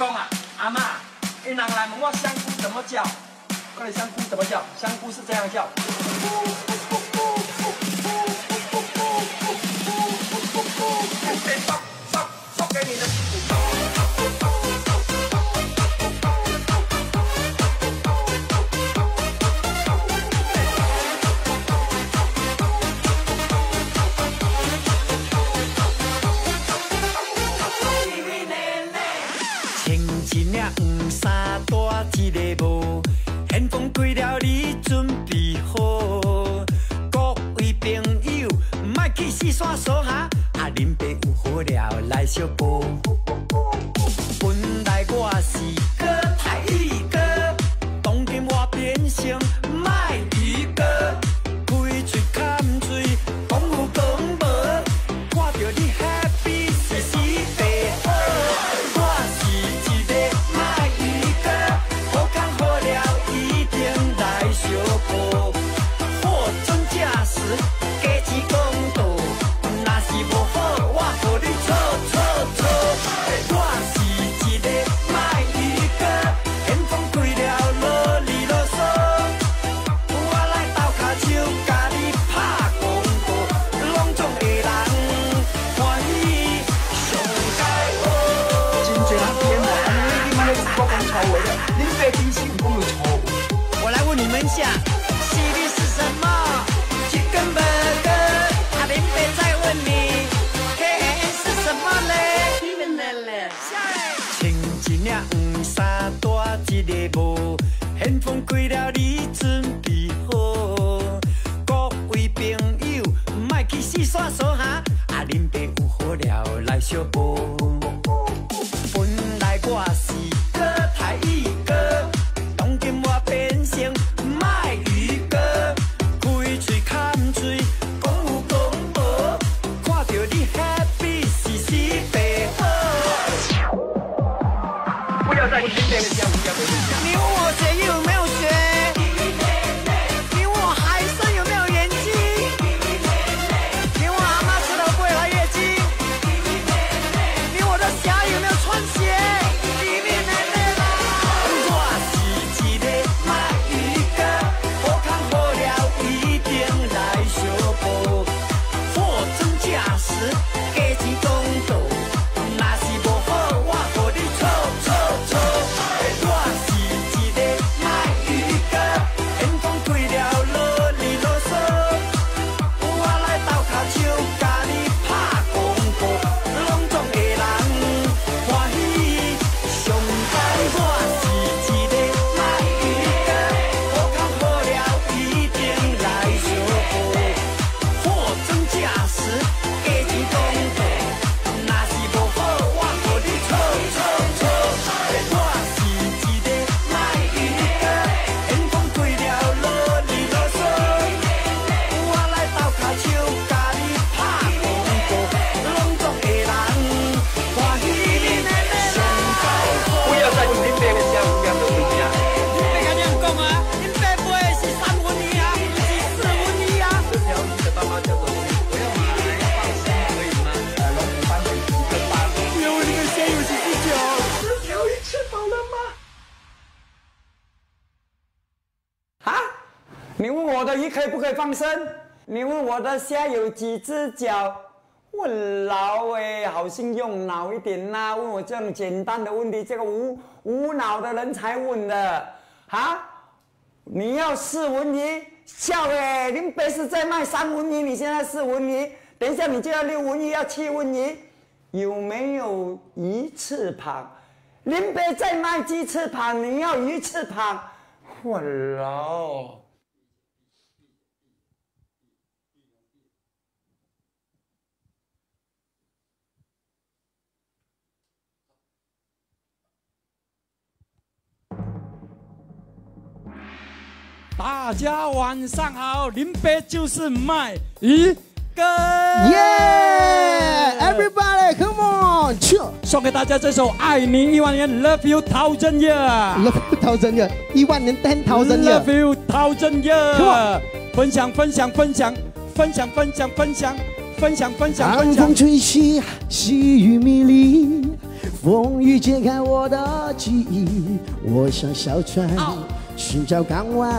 公啊，阿妈，伊人来问我香菇怎么叫？问你香菇怎么叫？香菇是这样叫。个无，现讲开了你准备好。各位朋友，莫去四山索哈，啊，林爸有好料来小补。我的虾有几只脚？我老哎，好像用脑一点呐、问我这种简单的问题，这个无无脑的人才问的，啊？你要四文鱼？笑哎，林北是在卖三文鱼，你现在四文鱼，等一下你就要六文鱼，要七文鱼，有没有鱼翅膀？林北在卖鸡翅膀，你要鱼翅膀？我老。大家晚上好，林北就是卖鱼哥。Yeah，everybody come on，唱给大家这首《爱你一万年》，Love you thousand year，Love you thousand year，一万年单 thousand year，Love you thousand year。分享分享分享分享分享分享分享分享。南风吹起，细雨迷离，风雨揭开我的记忆，我像小船。寻找港湾，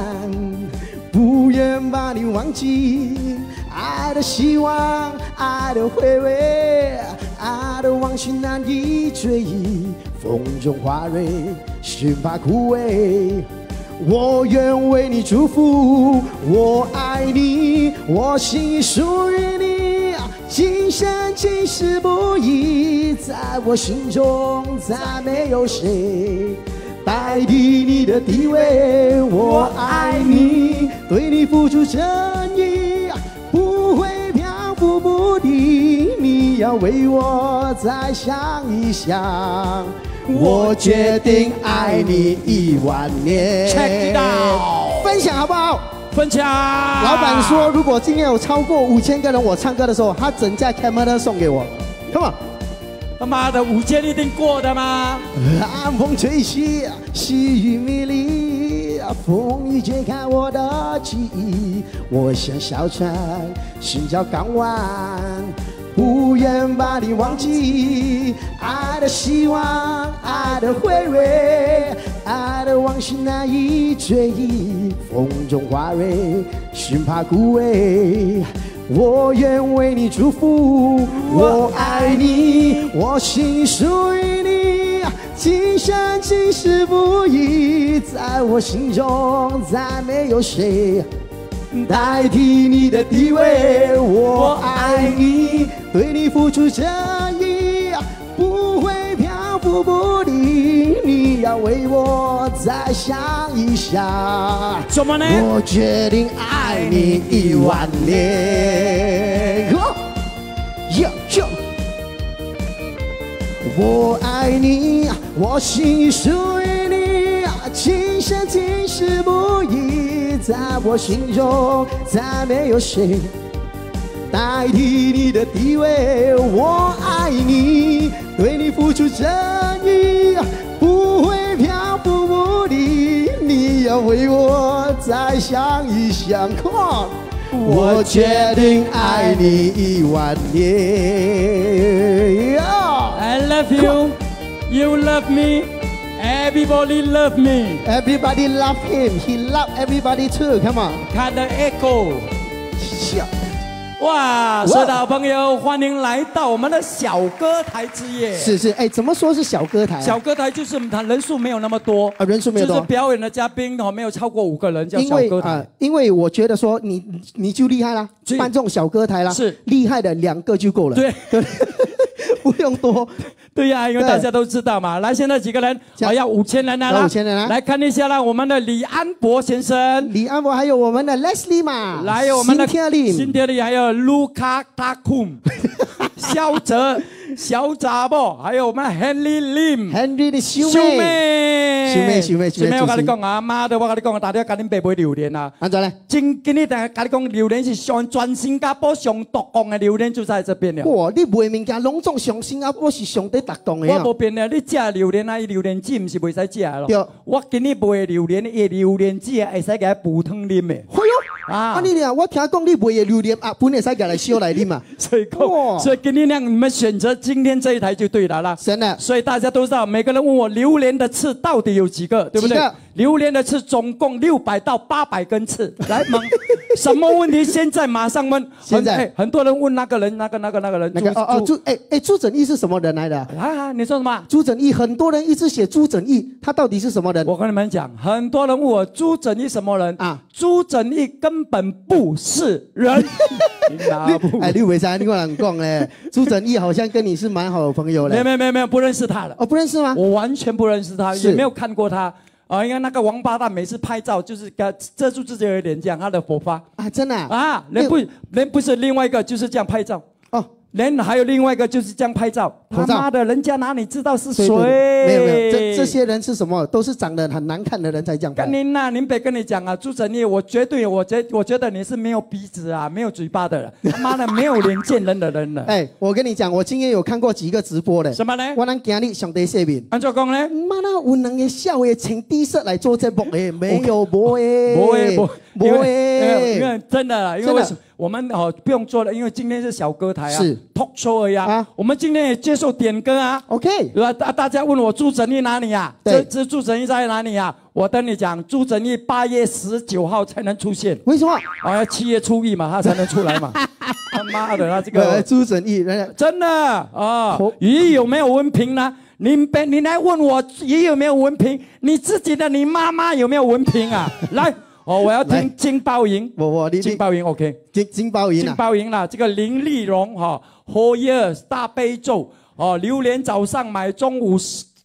不愿把你忘记。爱的希望，爱的回味，爱的往事难以追忆。风中花蕊，寻怕枯萎。我愿为你祝福，我爱你，我心已属于你，今生今世不移，在我心中再没有谁代替你的地位。我爱你，对你付出真意，不会漂浮不定，你要为我再想一想。我决定爱你一万年。Check it out 分享好不好？分享。老板说，如果今天有超过五千个人，我唱歌的时候，他整架 camera 送给我。Come on，他妈的五千一定过的吗？寒风吹袭，细雨迷离，风雨揭开我的记忆。我像小船寻找港湾，不愿把你忘记。爱的希望，爱的回味，爱的往事难以追忆。风中花蕊，寻怕枯萎。我愿为你祝福，我爱你，我心属于你，今生今世不移，在我心中再没有谁代替你的地位。我爱你，对你付出真意，不会漂浮不离，你要为我再想一想。怎么呢？我决定爱你一万年。Yo，我爱你，我心已属于你，今生今世不移，在我心中再没有谁代替你的地位。我爱你，对你付出真意，浮不离，你要为我再想一想。On，我决定爱你一万年。I love you, you love me, everybody love me. Everybody love him, he love everybody too. Come on，看的 echo，笑。哇！所有的好朋友，欢迎来到我们的小歌台之夜。是是，哎，怎么说是小歌台、啊？小歌台就是我们谈人数没有那么多啊人数没有多就是表演的嘉宾哦没有超过五个人叫因为小歌台。啊，因为我觉得说你你就厉害啦是，办这种小歌台啦，是厉害的两个就够了，对对，不用多。对呀、因为大家都知道嘛。来，现在几个人？好，要五千人来来了。5000人来来看一下啦，我们的李安博先生，李安博还有我们的 Leslie 嘛，来有我们的新天利，新天里，还有卢卡塔库，肖哲、小杂布，还有我们 Henry Lim。Henry 的兄兄妹，妹，兄妹兄妹兄妹，我跟你讲啊，妈的，我跟你讲，大家赶紧别买榴莲啊！安怎呢？今今日等下跟你讲，榴莲是上全新加坡上独供的榴莲就在这边了。哇，你卖物件隆重上新加坡是上得独供的我无哦。变了，你食榴莲啊，伊榴莲籽毋是袂使食的对。我今日卖榴莲，伊榴莲籽会使给它补汤啉的。哎呦，啊啊你俩，我听讲你卖的榴莲啊，本来使过来烧来啉嘛，所以讲，所以今天让你们选择今天这一台就对了啦。所以大家都知道，每个人问我榴莲的刺到底有几个，对不对？榴莲的刺总共六百到八百根刺。来，蒙，什么问题？现在马上问。现在很多人问那个人，那个那个那个人，那个哦哦，朱朱哎哎，朱正义是什么人来的？啊，你说什么？朱正义，很多人一直写朱正义，他到底是什么人？我跟你们讲，很多人问我朱正义什么人啊啊？朱正义根本不是人。哎，刘伟山，你跟人讲嘞，朱正义好像跟你是蛮好的朋友嘞没有。没有没有不认识他了。哦，不认识吗？我完全不认识他，是也没有看过他。啊，因为那个王八蛋每次拍照就是给遮住自己的脸，这样他的佛发啊，真的啊？啊，连不人不是另外一个就是这样拍照，哦，连还有另外一个就是这样拍照。照他妈的，人家哪里知道是谁？对对对没有没有，这这些人是什么？都是长得很难看的人才这样拍跟。您呐、您别跟你讲啊，朱晨义，我绝对，我觉我觉得你是没有鼻子啊，没有嘴巴的人，他妈的没有脸见人的人了。哎，我跟你讲，我今天有看过几个直播的。什么呢？我能今日上帝下面，安怎讲呢？妈那有人嘅笑嘅请 T 恤来做节目诶，没有，无诶，不会不，无因为因为真的啦，因为我们哦不用做了，因为今天是小歌台啊，是 talk show 而已啊。啊我们今天也接受点歌啊。OK，对吧？大大家问我朱正义哪里呀、对这这朱正义在哪里呀、我跟你讲，朱正义八月十九号才能出现，为什么？啊，要七月初一嘛，他才能出来嘛。他妈的，他这呃，个朱正义，真的啊头，鱼有没有文凭呢？你别你来问我鱼有没有文凭，你自己的你妈妈有没有文凭啊？来，哦，我要听金包银，我我金包银 OK。金金包银金啊，包银啦，这个林丽蓉哈，荷叶大悲咒哦，榴莲早上买，中午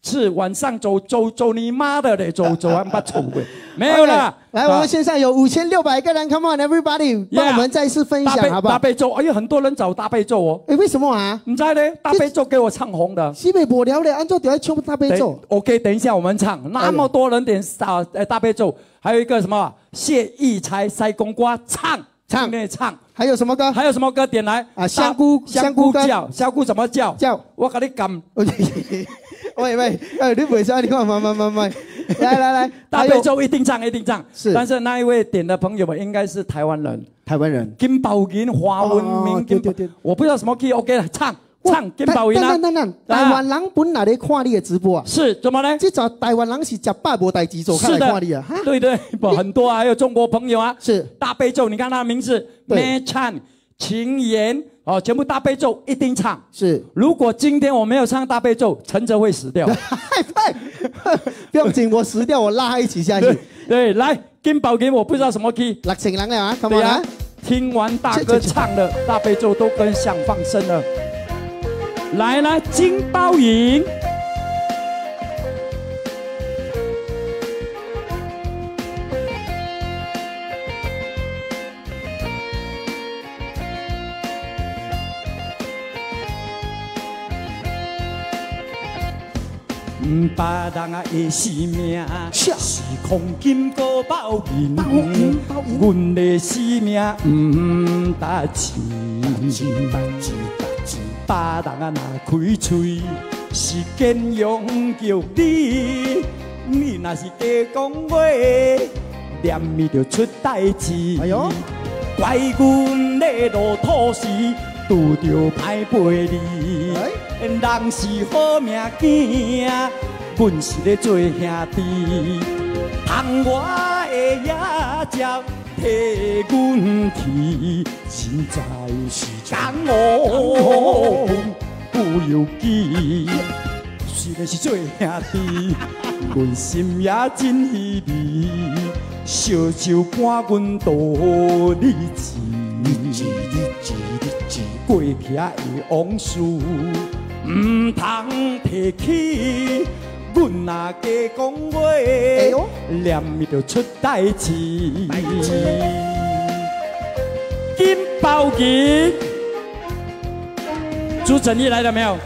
吃，晚上走走走你妈的嘞，走走完不丑的，没有啦 OK，。来，我啊们线上有五千六百个人，Come on everybody，帮 Yeah 我们再次分享好不好？大悲咒，哎呀，很多人找大悲咒哦，哎，为什么啊？你知道嘞？大悲咒给我唱红的。西北无聊的，按照点唱大悲咒。OK，等一下我们唱，那么多人点大呃大悲咒，还有一个什么谢义才塞公瓜唱唱今天唱。还有什么歌？还有什么歌点来啊香菇香菇叫，香菇怎么叫？叫我给你讲，喂喂，哎，你为啥？你看，慢慢慢慢，来来来，大悲咒一定唱一定唱。是。但是那一位点的朋友们应该是台湾人，台湾人。金宝银华文哦明对对对，我不知道什么 key OK 了唱唱金宝银啊。等等等等，台湾人本来咧看你的直播啊，是怎么呢？这早台湾人是吃饱无代志做，看是来看你啊，的，对对，不很多啊，还有中国朋友啊，是。大悲咒，你看他的名字对。M 唱情言哦，全部大悲咒一定唱。是，如果今天我没有唱大悲咒，陈哲会死掉。嗨嗨，不要紧，我死掉，我拉他一起下去对。对，来金宝给，我不知道什么 key。六成人了啊，come 对、啊，听完大哥唱的大悲咒都跟想放生了。来来，金包银，嗯，别人啊的性命是是黄金个包银，阮的生命唔值钱。别人啊若开嘴是见勇叫你，你若是假讲话，念伊就出代志。哎呦怪阮咧落土时，拄着歹陪你。哎人是好命囝，阮是咧做兄弟。通我的野鸟替阮去，实在是江湖不由己。虽然是做兄弟，阮心也真稀微，烧酒伴阮道理治。过去的往事，唔通提起。阮若假讲话，呦念伊就出代志。金包银，朱正义来了没有？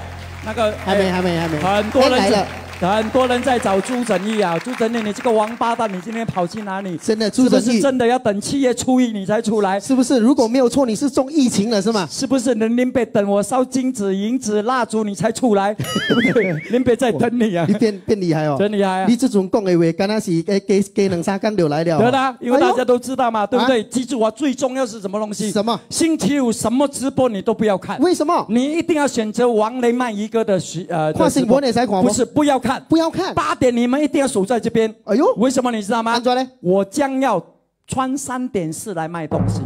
那个还没还没还没，很多人哎来了，很多人在找朱正义啊！朱正义，你这个王八蛋，你今天跑去哪里？真的朱正义是真的要等七月初一你才出来？是不是？如果没有错，你是中疫情了是吗？是不是林林北等我烧金子、银子、蜡烛你才出来？对不对？林北在等你啊你！变变厉害哦，真厉害啊你这种讲的话，刚那是给给给两三天就来了哦。对啦，因为大家都知道嘛，对不对？啊记住啊，最重要是什么东西？什么星期五什么直播你都不要看。为什么？你一定要选择王雷曼一哥的徐呃，跨性的直播播你才看不是，不要看，不要看。八点你们一定要守在这边。哎呦。为什么你知道吗？安卓呢我将要穿三点四来卖东西，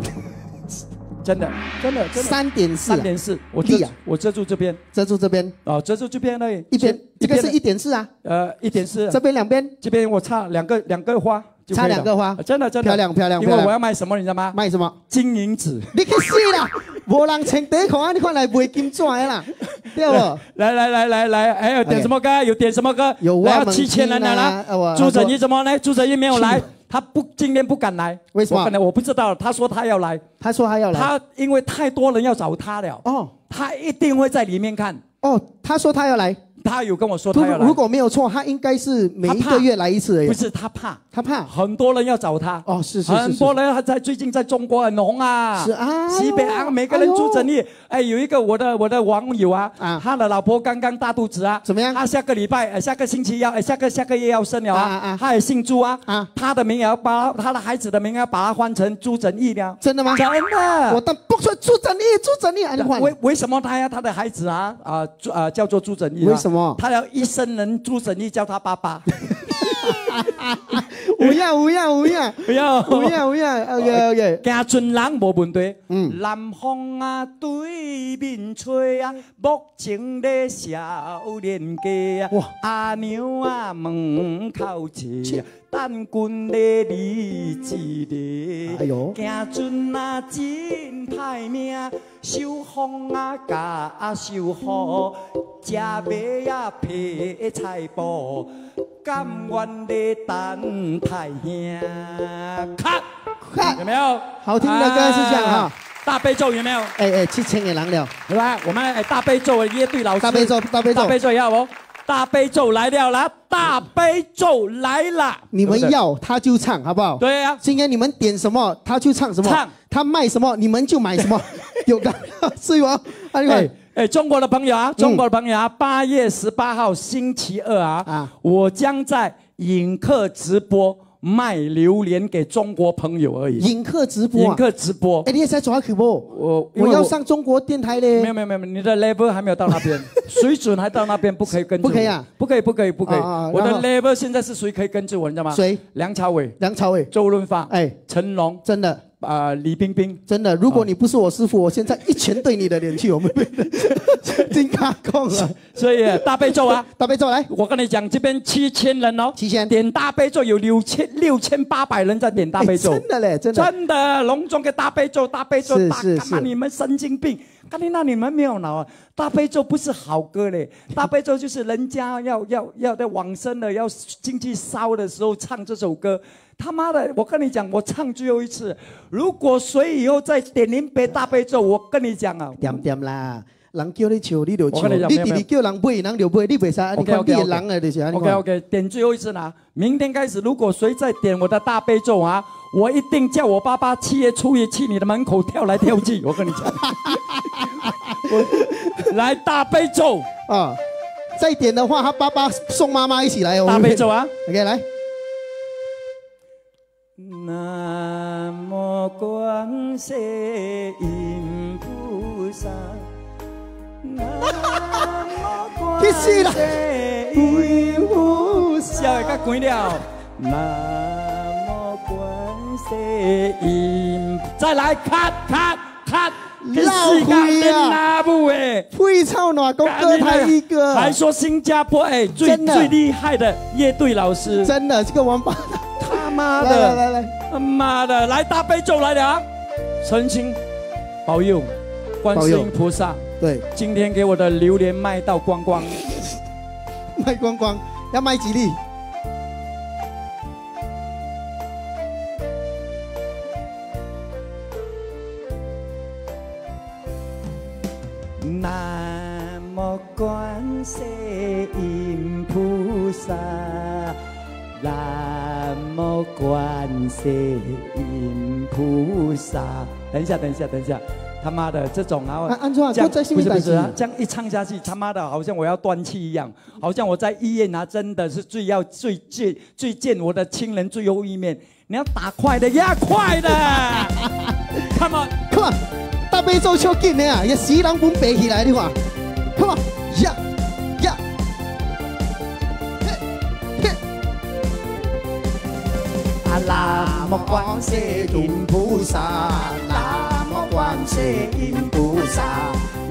真的，真的，真的。三点四啊，三点四，我遮我遮住这边，遮住这边。哦，遮住这边而已。一边，这个是一一点四啊，呃一点四，这边两边。这边我插两个两个花插两个花啊真的真的漂亮漂亮因为我要卖什么，你知道吗？卖什么？金银纸。你去死啦！无人穿底裤啊，你看来卖金纸的啦，对不？来来来来来，还有点什么歌？有点什么歌？有来万七千人来了。朱正义怎么呢？朱正义没有来去，他不今天不敢来。为什么我可能我不知道，他说他要来，他说他要来。他因为太多人要找他了，哦他一定会在里面看。哦，他说他要来，他有跟我说他要来，如如果没有错，他应该是每一个月来一次而已。不是他怕，他怕很多人要找他。哦，是是是很多人还在最近在中国很红啊，是啊西北啊，每个人出整力。哎，有一个我的我的网友啊，啊他的老婆刚刚大肚子啊，怎么样他下个礼拜，呃下个星期要，呃下个下个月要生了啊啊啊，他也姓朱啊，啊他的名也要把他的孩子的名要把他换成朱正义了。真的吗？真的。我当不说朱正义，朱正义，啊你换为为什么他要他的孩子啊啊朱啊叫做朱正义啊？为什么他要一生人朱神义叫他爸爸？有影有影有影不要唔要唔要，OK OK。行村人无问题。嗯南风啊，对面吹啊，目前咧少年家啊哇。阿娘啊，门口坐啊，等君的你一个。哎呦行船啊，真歹命，受风啊，甲受雨，食麦啊，劈菜脯，甘愿的等太兄。看。看有没有？好听的歌是这样哈啊大悲咒有没有？哎哎，七千也难了，对吧？我们哎大悲咒的乐队老师，大悲咒大悲咒大悲咒要哦，大悲咒来了啦，大悲咒来了，你们要他就唱，好不好？对呀，今天你们点什么，他就唱什么。唱他卖什么，你们就买什么。有的是吗？哎，哎，中国的朋友啊，中国的朋友啊，八月十八号星期二啊，啊我将在影客直播卖榴莲给中国朋友而已，影客直播啊。影客直播哎，，你也在抓去不？我我要上中国电台嘞。没有没有没有，你的 level 还没有到那边，水准还到那边，不可以跟着不可以啊？不可以，不可以，不可以。我的然后 level 现在是谁可以跟着我，你知道吗？谁？梁朝伟、梁朝伟，周润发、哎，成龙、真的啊、李冰冰。真的，如果你不是我师傅，我现在一拳对你的脸去，我们 金卡控了。所以大悲咒啊，大悲咒来，我跟你讲，这边七千人哦，七千点大悲咒有六千六千八百人在点大悲咒，哎真的嘞，真的。真的隆重的大悲咒，大悲咒，是是大干嘛？是你们神经病！看你那你们没有脑啊！大悲咒不是好歌嘞，大悲咒就是人家要要要在往生了，要经济烧的时候唱这首歌。他妈的！我跟你讲，我唱最后一次。如果谁以后再点林北大悲咒，我跟你讲啊，点点啦，人叫你唱你就唱，我跟你弟弟叫人背，人就背，你背啥，你看 OK 人啊，就是安尼 OK 看。OK，点最后一次啦。明天开始，如果谁再点我的大悲咒啊，我一定叫我爸爸七月初一去你的门口跳来跳去。我跟你讲，我来大悲咒，啊，再点的话，他爸爸送妈妈一起来哦。大悲咒啊！OK，来，南无观世音菩萨，南无去死啦观世音菩萨，笑会较关了。南无观世音，再来咔咔咔，老鬼啊那部哎。会唱哪公歌台一个，还说新加坡哎最最厉害的乐队老师，真的这个王八蛋，他妈的来的！来来，他妈的，来大悲咒来了啊！澄清保佑，观世音菩萨，对，今天给我的榴莲卖到光光。卖光光，要卖几粒？等一下，等一下，等一下，他妈的，这种啊，啊，安不是不是啊，这样一唱下去，他妈的，好像我要断气一样，好像我在医院啊，真的是最要最见最见我的亲人最后一面。你要打快的，压快的，Come on，，Come on，大悲咒唱紧的啊，也死人本背起来，你看，Come on，呀呀，啊南无观世音菩萨，南无观世音菩萨，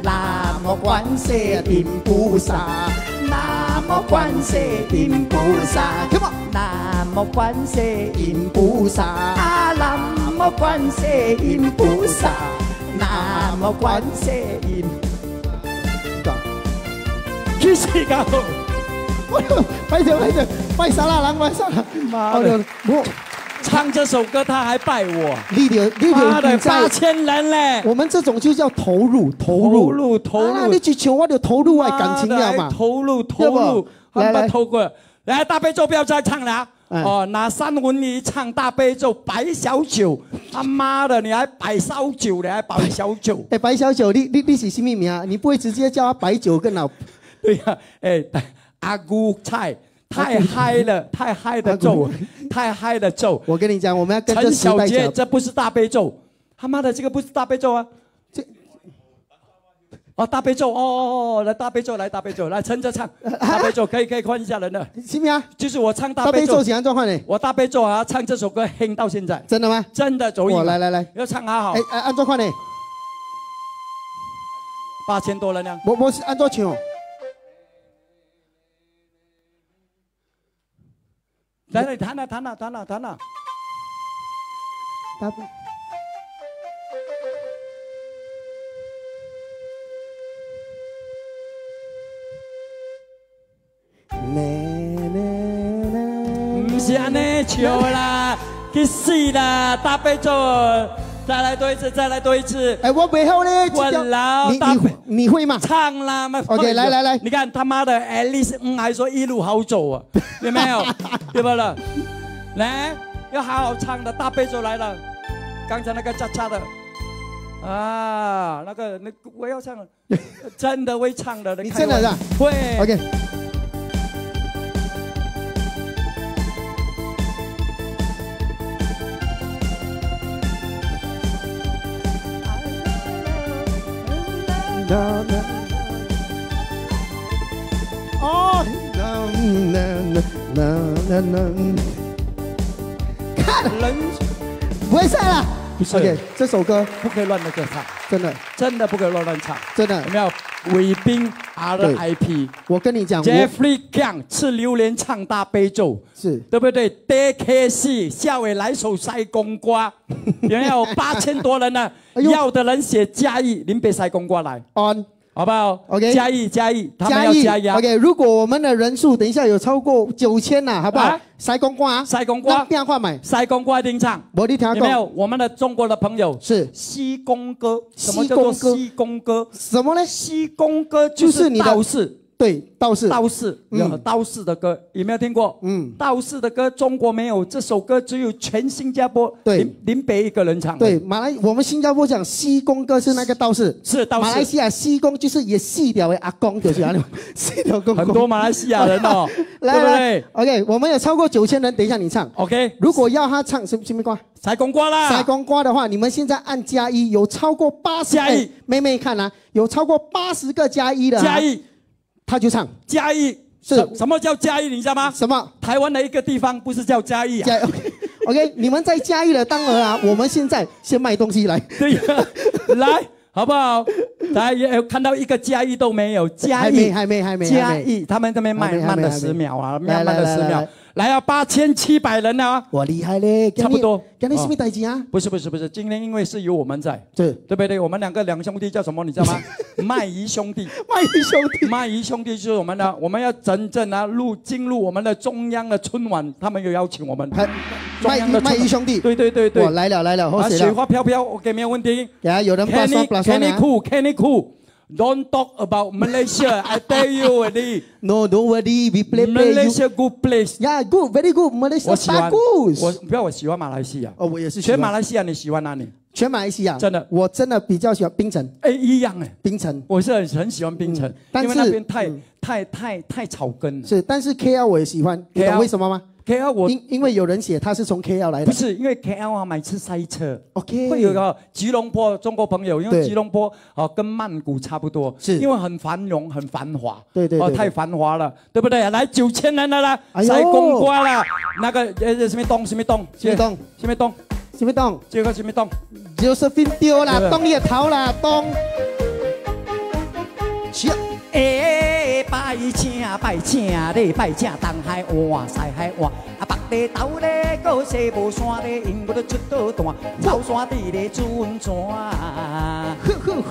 南无观世音菩萨，南无观世音菩萨，Come on，南无观世音菩萨，啊南无观世音菩萨，南无观世音，去死狗！拜着拜着拜啥啦人拜啥啦？妈的我唱这首歌他还拜我，你有你妈的有八千人嘞！我们这种就叫投入，投入，投入投入你去求我就投入啊，感情了嘛。投入投入，来来还把投过来大悲咒不要再唱了啊。哦，拿三文鱼唱大悲咒，白小酒，他妈的，你还摆烧酒，你还摆小酒，哎，白小九，你你你是什么名啊？你不会直接叫他白酒更好？对呀、哎，阿姑菜太嗨了，太嗨的咒，太嗨的咒。我跟你讲，我们要跟着陈小杰，这不是大悲咒，他妈的，这个不是大悲咒啊！这哦，大悲咒，哦哦哦，来大悲咒，来大悲咒，来陈着唱 大悲咒，可以可以换一下人了。行不行？就是我唱大悲咒怎样状况呢？我大悲咒啊，唱这首歌哼到现在，真的吗？真的走音。我来来来，要唱好好哎，哎，按状况呢？八千多了呢。我我是按照唱来来，弹了弹了弹了弹了，大悲不是安尼笑啦，去死啦！大悲咒，再来多一次，再来多一次。哎，我背后呢？滚老你你你会吗？唱啦嘛 OK，来来来你看他妈的，Alice 嗯还说一路好走啊，有没有？对不了？来，要好好唱的，大悲咒来了，刚才那个恰恰的。啊，那个那我要唱了，真的会唱的，你真的是会 OK，看，人不会赛了。不是 OK，这首歌不可以乱的歌唱，真的真的不可以乱乱唱，真的有，没有？韦斌 RIP。我跟你讲，Jeffrey Gang 吃榴莲唱大悲咒，是对不对？DKC 夏伟来首塞公瓜，有没有？八千多人呢，哎要的人写加一，您别塞公瓜来，on 好不好？OK 加一加一，他们加一。要加一啊。OK，如果我们的人数等一下有超过九千呐，好不好？啊？塞公瓜。啊，塞公瓜。那变化买，塞公瓜一定唱，我的听有没有？我们的中国的朋友是。西公歌，什么西叫做西宫歌？什么呢？西公歌就就是你的道士，对，道士，道士嗯有道士的歌，有没有听过？嗯，道士的歌中国没有，这首歌只有全新加坡对林林北一个人唱的。对，马来我们新加坡讲西公歌是那个道士，是道士马来西亚西公就是也细表为阿公，就是啊，细条公公。很多马来西亚人哦，对来来不对，OK，我们有超过九千人，等一下你唱。？OK，如果要他唱什么什么歌？塞公瓜啦，塞公瓜的话，你们现在按加一，有超过八十加一，妹妹看啊，有超过八十个加一的啊，加一他就唱嘉义是什什么叫嘉义？你知道吗？什么台湾的一个地方不是叫嘉义啊？加 OK，你们在嘉义的当儿啊，我们现在先卖东西来。对呀，来好不好？大家也有看到一个嘉义都没有，加还没，一还没，还没，还没。嘉义，他们这边慢还没还慢的没还没十秒啊，来慢慢的十秒来啊，八千七百人啊！我厉害嘞，差不多跟你什么代志啊？不是不是不是，今天因为是有我们在，对对不对？我们两个两兄弟叫什么？你知道吗？麦姨兄弟。麦兄弟，麦姨兄弟就是我们的，我们要真正啊入进入我们的中央的春晚，他们有邀请我们。中央的春晚麦姨兄弟，对对对对我，来了来了，喝水了。花飘飘，OK 没有问题。呀，有人把刷 Kenny 把刷 Kenny 啊 cool Kenny cool。Don't talk about Malaysia. I tell you, already. No, don't worry, we play play. Malaysia good place. yeah, good, very good. Malaysia 我喜欢，我。不要我喜欢马来西亚。哦，我也是喜全马来西亚你喜欢哪里？全马来西亚，真的我真的比较喜欢槟城，哎，一样哎，槟城我是很很喜欢槟城因为是那边太嗯太太太草根了。是，但是 KL 我也喜欢，你 KL 懂为什么吗？KL 我因因为有人写他是从 KL 来的。不是因为 KL 啊，每次塞车。，OK，会有一个吉隆坡中国朋友，因为吉隆坡哦跟曼谷差不多，是。因为很繁荣、很繁华，哦对对对对。太繁华了，对不对？来九千人了啦，哎塞公瓜了，那个呃什么东什么东，什么东？什么东，什么东？这个什么东，？Josephine 丢啦，东你也逃啦，东。拜请礼拜请东海哇塞海哇，啊地头咧，搁西无山咧，因我咧出倒弹，走山底咧准泉。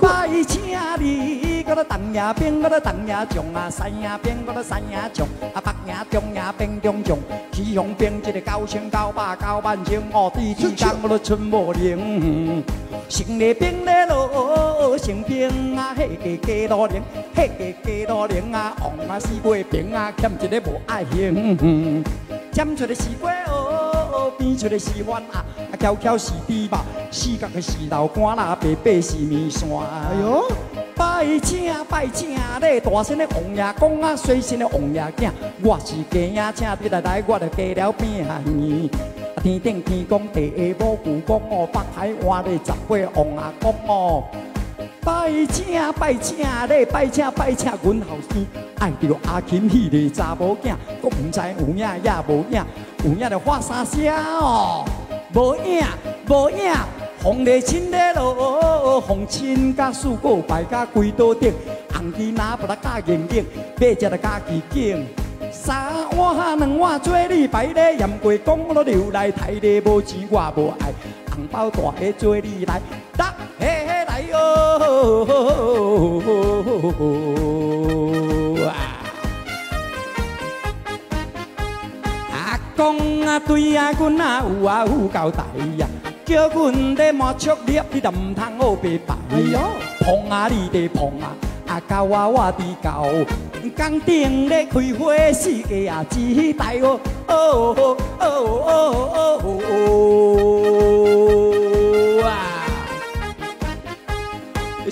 拜请你，我咧东野边，我咧东野将啊，西野边，我咧西野将，啊北野中野边中将，起风边一个九千九百九万千，五，地地江我咧春无灵，成咧边咧落成边啊，迄个鸡罗灵，迄个鸡罗灵啊，王啊四月边啊，欠一个无爱情，尖出的是鸡哦，变出的是弯啊，啊翘翘是猪肉，四角的是老干啦，白白是面线。哎呦，拜请拜请咧，大声的王爷公啊，细声的王爷囝，我是鸡仔，请你来来，我就加了饼圆。啊，天顶天公地下母舅公哦，北海湾咧十八王阿公哦。拜请拜请咧，拜请拜请阮后生，爱着阿琴迄个查某囝，搁毋知有影也无影，有影就发三声哦，无影无影。风咧亲咧落，风亲甲四个摆甲规刀顶，红鸡哪不得加硬硬，马才得加鸡颈。三碗两碗做你摆咧，盐过讲我流来太咧无钱我无爱，红包大个做你来，得嘿。阿公啊，对啊，阮啊有啊有交代呀。叫阮在满足你，你都唔通乌白白。哎呦，碰啊你咧碰啊，啊教我我伫教。工顶咧开花，四界啊只大哦哦哦哦哦哦啊！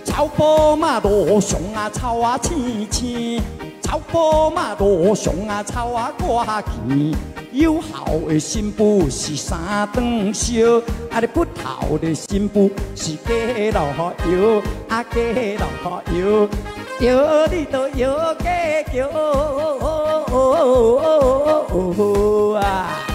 草坡马路上啊草啊青青，草坡马路上啊草啊挂起。有孝的新妇是三顿烧，啊！你不孝的新妇是加落油，啊加落油，油你都油加油啊！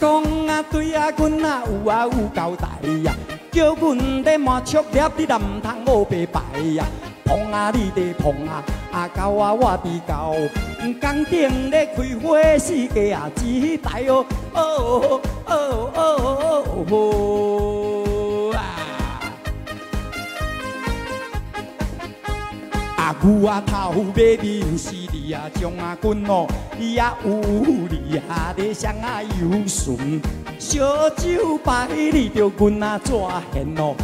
讲啊，对啊，阮啊有啊有交代呀，叫阮咧满足了，你若唔通我白白呀。碰啊，你得碰啊，啊狗啊，我伫教。工顶咧开花，四界啊只台哦哦哦哦哦哦！牛啊头马面是你啊将啊滚哦，你啊有你啊咧双啊有顺，烧酒摆你着阮啊怎现哦？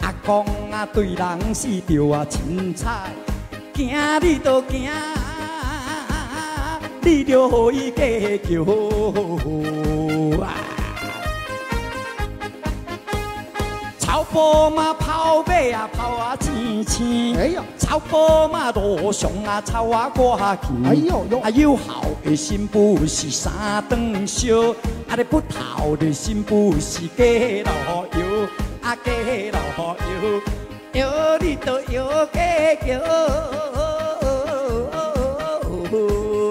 阿公啊，对人是着啊凊彩，行你都行，你着互伊加叫啊！草坡马跑马啊跑啊青青，哎呀，草坡马路上啊草啊挂起，哎呦呦啊有孝的新妇是三顿烧，啊你不孝的新妇是加落油。啊，加落油，油你都油加油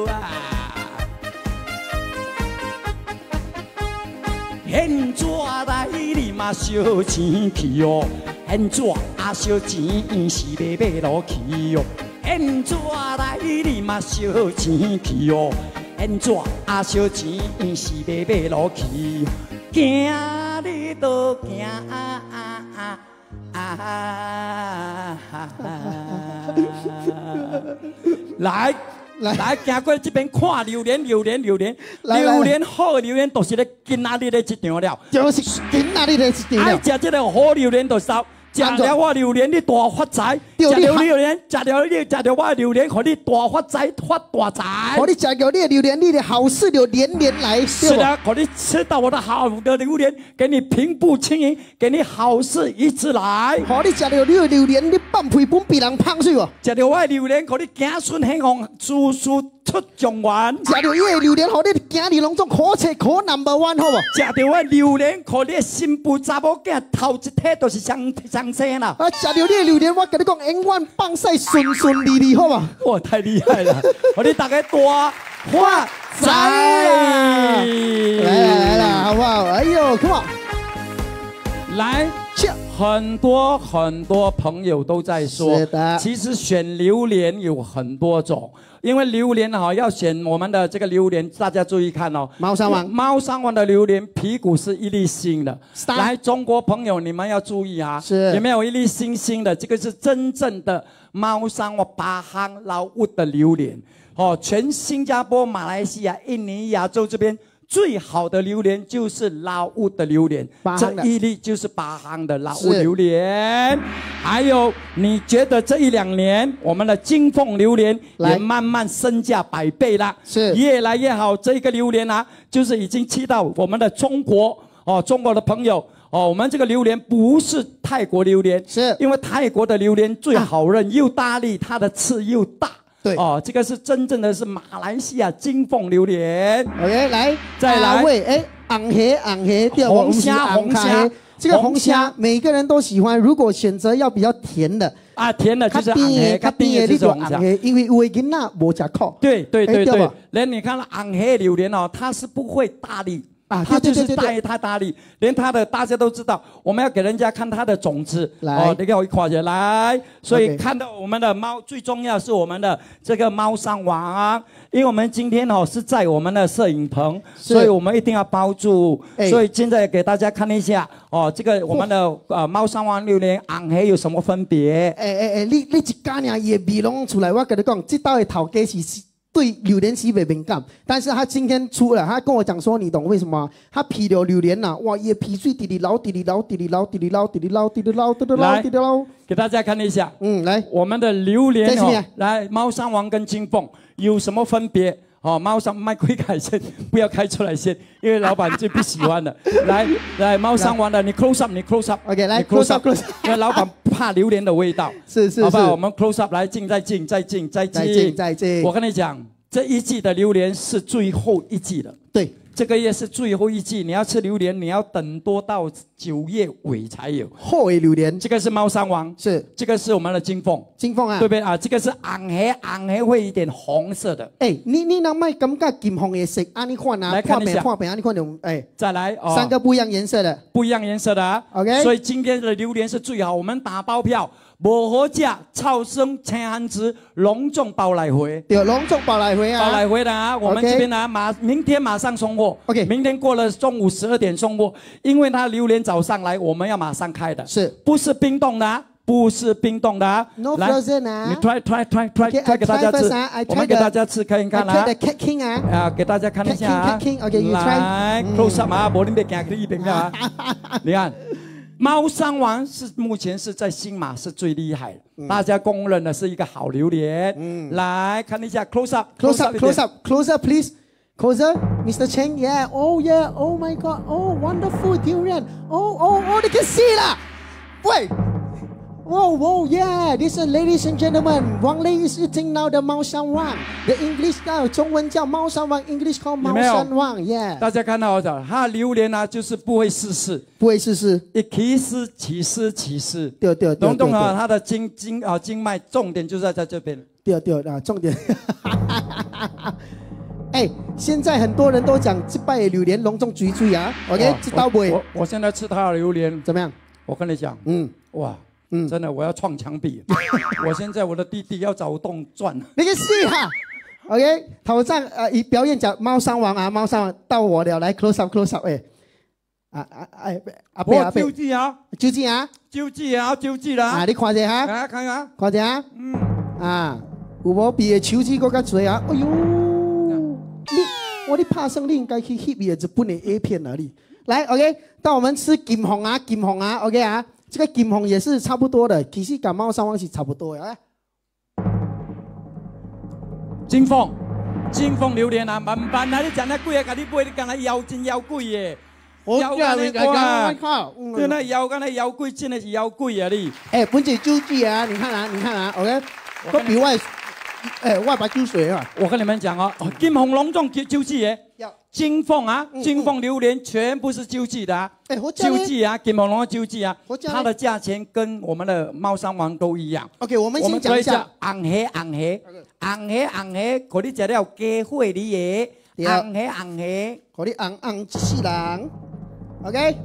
啊！现怎来你嘛烧钱去哦？现怎啊烧钱是要买落去哦？现怎来你嘛烧钱去哦？现怎啊烧钱是要买落去？行你都行啊啊啊啊！来来来，行过这边看榴莲，榴莲，榴莲，榴莲好的榴莲都是咧今仔日咧一场了。就是今仔日的一场爱了。食这个好榴莲就收，食了我榴莲你大发财，食对你了榴莲，食了你，食了我的榴莲，互你大发财，发大财我。你食到你的榴莲，你的好事就连连来，是的，给你吃到我的好的榴莲，给你平步青云，给你好事一直来。好，你食到你的榴莲，你半肥本比人胖水哦。食了我的榴莲，给你子孙兴旺，处处出状元。食到伊的榴莲，好，你今日拢总可切可 number one 好无？食到我的榴莲，给你的新妇查某囝头一体都是相相生啦。啊，食到你的榴莲，我跟你讲，永远放屎顺顺利利好嘛？哇，太厉害了！我哋大家大发财来来来啦，好不好？哎呦，come on，来，很多很多朋友都在说，是的其实选榴莲有很多种，因为榴莲哈要选我们的这个榴莲，大家注意看哦。猫山王猫山王的榴莲皮骨是一粒星的。来，中国朋友你们要注意啊，是有没有一粒星星的？这个是真正的猫山王巴夯老屋的榴莲哦，全新加坡、马来西亚、印尼、亚洲这边。最好的榴莲就是老屋的榴莲这一粒就是巴行的老屋是榴莲。还有，你觉得这一两年我们的金凤榴莲也慢慢身价百倍啦，是越来越好。这个榴莲啊，就是已经去到我们的中国哦，中国的朋友哦，我们这个榴莲不是泰国榴莲，是因为泰国的榴莲最好认，又大粒，它的刺又大。对哦，这个是真正的是马来西亚金凤榴莲。OK，来，再来阿伟，哎，昂黑昂黑，对红我们是虾红虾这个红红虾虾每个人都喜欢。如果选择要比较甜的，啊，甜的就是较甜的，红黑，较较甜甜的你就是昂。黑，因为有的囡仔无吃苦。对对对对哎对吧，连你看到昂黑榴莲哦，它是不会大力啊他就是对对对。对带它大力，连他的大家都知道，我们要给人家看他的种子。来。哦，你给我一块钱来，所以看到我们的猫，最重要是我们的这个猫山王，因为我们今天哦是在我们的摄影棚，所以我们一定要包住。哎。所以现在给大家看一下哦，这个我们的呃猫山王榴莲暗黑有什么分别？哎哎哎，你你一家呢也味拢出来，我跟你讲，这道的头家是是对榴莲西北敏感，但是他今天出来，他跟我讲说，你懂为什么？他皮了榴莲呐、哇，也皮碎滴滴捞滴滴捞滴滴捞滴滴捞滴滴捞滴滴捞滴滴捞来滴滴捞，给大家看一下。嗯，来，我们的榴莲哦来猫山王跟金凤有什么分别？哦，猫山卖龟凯先，不要开出来先，因为老板最不喜欢的。来来，猫山完了你 close up，你 close up。OK，来你 close up，close up 因为老板怕榴莲的味道。是是好不好？我，们 close up 来进再进再进再进再进我跟你讲，这一季的榴莲是最后一季了。对，这个月是最后一季，你要吃榴莲，你要等多到九月尾才有。后尾榴莲这个是猫山王，是这个是我们的金凤。金凤啊对，不对啊？这个是昂黑，昂黑会一点红色的。哎，你你那卖感觉金凤的色，安尼看啊，来看一下看扁看扁，安尼看种，哎，再来哦，三个不一样颜色的，不一样颜色的啊。OK 所以今天的榴莲是最好，我们打包票，无合价，超生青汉子隆重包来回。对，隆重包来回啊，包来回的啊，我们这边呢马明天马上送货。OK 明天过了中午十二点送货，因为它榴莲早上来，我们要马上开的，是。不是冰冻的啊？不是冰冻的啊。No 来 frozen 啊。你 try try try try 给大家吃我们给大家吃看一看 try 啊啊。啊，给大家看一下啊。Cat King, Cat King, OK, you try 来嗯 close up 啊，柏林别行去一边啊。你看，猫山王是目前是在新马是最厉害的，嗯大家公认的是一个好榴莲。来看一下 close up Close up，close up，close up please，close up，Mr. Cheng. Yeah. Oh yeah. Oh my God. Oh wonderful durian. Oh oh oh. 你可以 see 啦。喂。Whoa, whoa, yeah. This is ladies and gentlemen. Wang Lei is eating now the 猫山王 The English 叫中文叫猫山王，English called 猫有没有山王。Yeah. 大家看到的，它的榴莲呢，就是不会试试，不会试试。一起丝起丝起丝。对对对懂懂啊？对它的经经啊经脉重点就在在这边。对对啊，重点。哎，现在很多人都讲这拜榴莲隆重追追啊。OK，哇知道不？我我我现在吃它的榴莲，怎么样？我跟你讲，嗯。哇，嗯真的我要撞墙壁。我现在我的弟弟要找洞钻。那个戏哈。OK，头上呃，以表演讲猫山王啊，猫山王到我了，来 close up close up，哎，啊啊哎，阿伯阿伯我救，济啊，就这样救济啊，救济啦。啊，你看下哈，啊，看看，看者啊，嗯，啊，有无比的手指更加多啊？哎呦，你我你怕生你应该去翕伊的日本的 A 片啊你。来，OK，到我们吃金红啊，金红啊，OK 啊，这个金凤也是差不多的，其实感冒伤风是差不多的啊。金凤，金凤榴莲啊，慢慢啊，你讲那贵啊，甲你买，你讲那腰真腰贵耶。腰干那哇，靠，对，那腰干那腰贵，真的是腰贵啊你。哎，本姐酒记啊，你看啊，你看啊，OK，都比外，哎，外白酒水啊，我跟你们讲哦，哦金红隆重救救济耶。金凤啊，嗯金凤榴莲全部是救济的啊。哎，我叫你救济啊，金毛龙的救济啊。它的价钱跟我们的猫山王都一样。，OK，我们先讲一下，红黑红黑，红黑红黑，可你食了鸡血里的，对。红黑红黑。给你昂昂一世人，OK，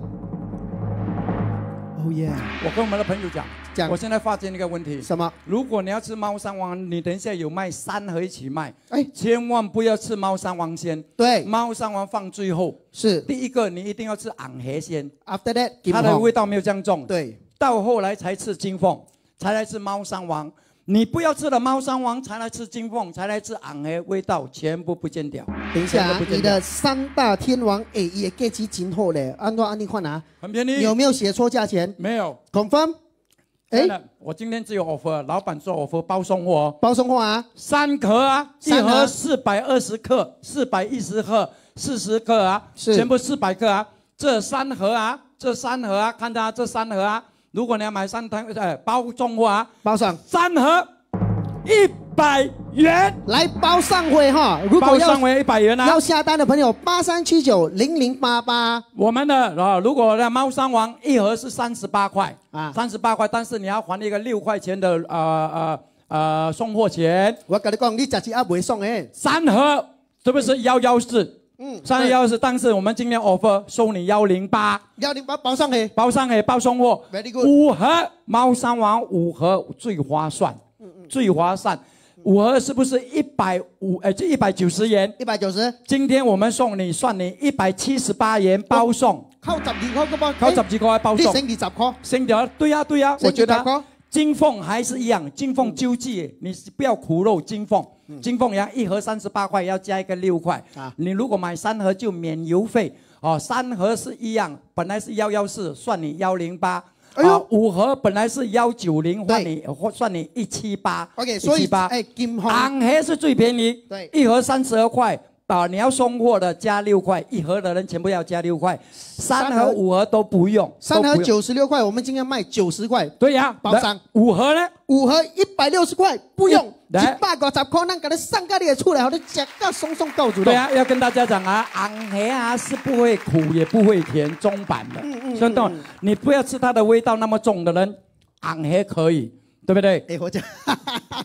哦耶，我跟我们的朋友讲，讲我现在发现一个问题，什么？如果你要吃猫山王，你等一下有卖三盒一起卖，哎，千万不要吃猫山王先，对，猫山王放最后。是第一个，你一定要吃昂河先，after that，它的味道没有这样重。对，到后来才吃金凤，才来吃猫山王。你不要吃了猫山王，才来吃金凤，才来吃昂河，味道全部不见掉。等一下你的三大天王哎也价钱真好嘞，按照安利换啊，很便宜。有没有写错价钱没有？？confirm？哎，我今天只有 offer，老板说 offer 包送货哦，包送货啊，三盒啊，一三盒？盒四百二十克，四百一十克，四十克啊，是。全部四百克啊。这三盒啊，这三盒啊，看到啊这三盒啊，如果你要买三单，呃，包送货啊，包上三盒一百元，来包上回哈。如果要包上回一百元啊。要。下单的朋友，八三七九零零八八，我们的啊，如果那猫山王一盒是三十八块啊。啊，三十八块，但是你要还一个六块钱的呃呃呃送货钱，我跟你讲，你假期阿不会送诶。三盒是不是？幺幺四？嗯，三幺四，但是我们今天 offer 收你幺零八，幺零八包上去，包上给包送货。Very good 五盒猫山王五盒最划算，嗯。最划算，五盒是不是一百五？呃，这一百九十元。一百九十，今天我们送你算你一百七十八元包送，扣十二块个包，扣十几块包送。你省二十块，升掉，对呀、对呀、升我觉得金凤还是一样，金凤救济，你不要苦肉金凤，金凤一样一盒三十八块，要加一个六块。啊。你如果买三盒就免邮费。哦，三盒是一样，本来是幺幺四，算你幺零八。哎呦啊，五盒本来是幺九零，换你或算你一七八。OK，所以178哎金凤昂盒是最便宜，对一盒三十二块。啊，你要送货的加六块，一盒的人全部要加六块，三三盒盒五盒都不用，三盒九十六块，我们今天卖九十块，对呀、包上那五盒呢？五盒一百六十块，不用，一来百五十块，咱给它上个你的出来，好你讲到松松够主动。对啊，要跟大家讲啊，昂黑啊是不会苦也不会甜，中版的。嗯嗯所以懂，你不要吃它的味道那么重的人，昂黑可以，对不对？哎，我讲，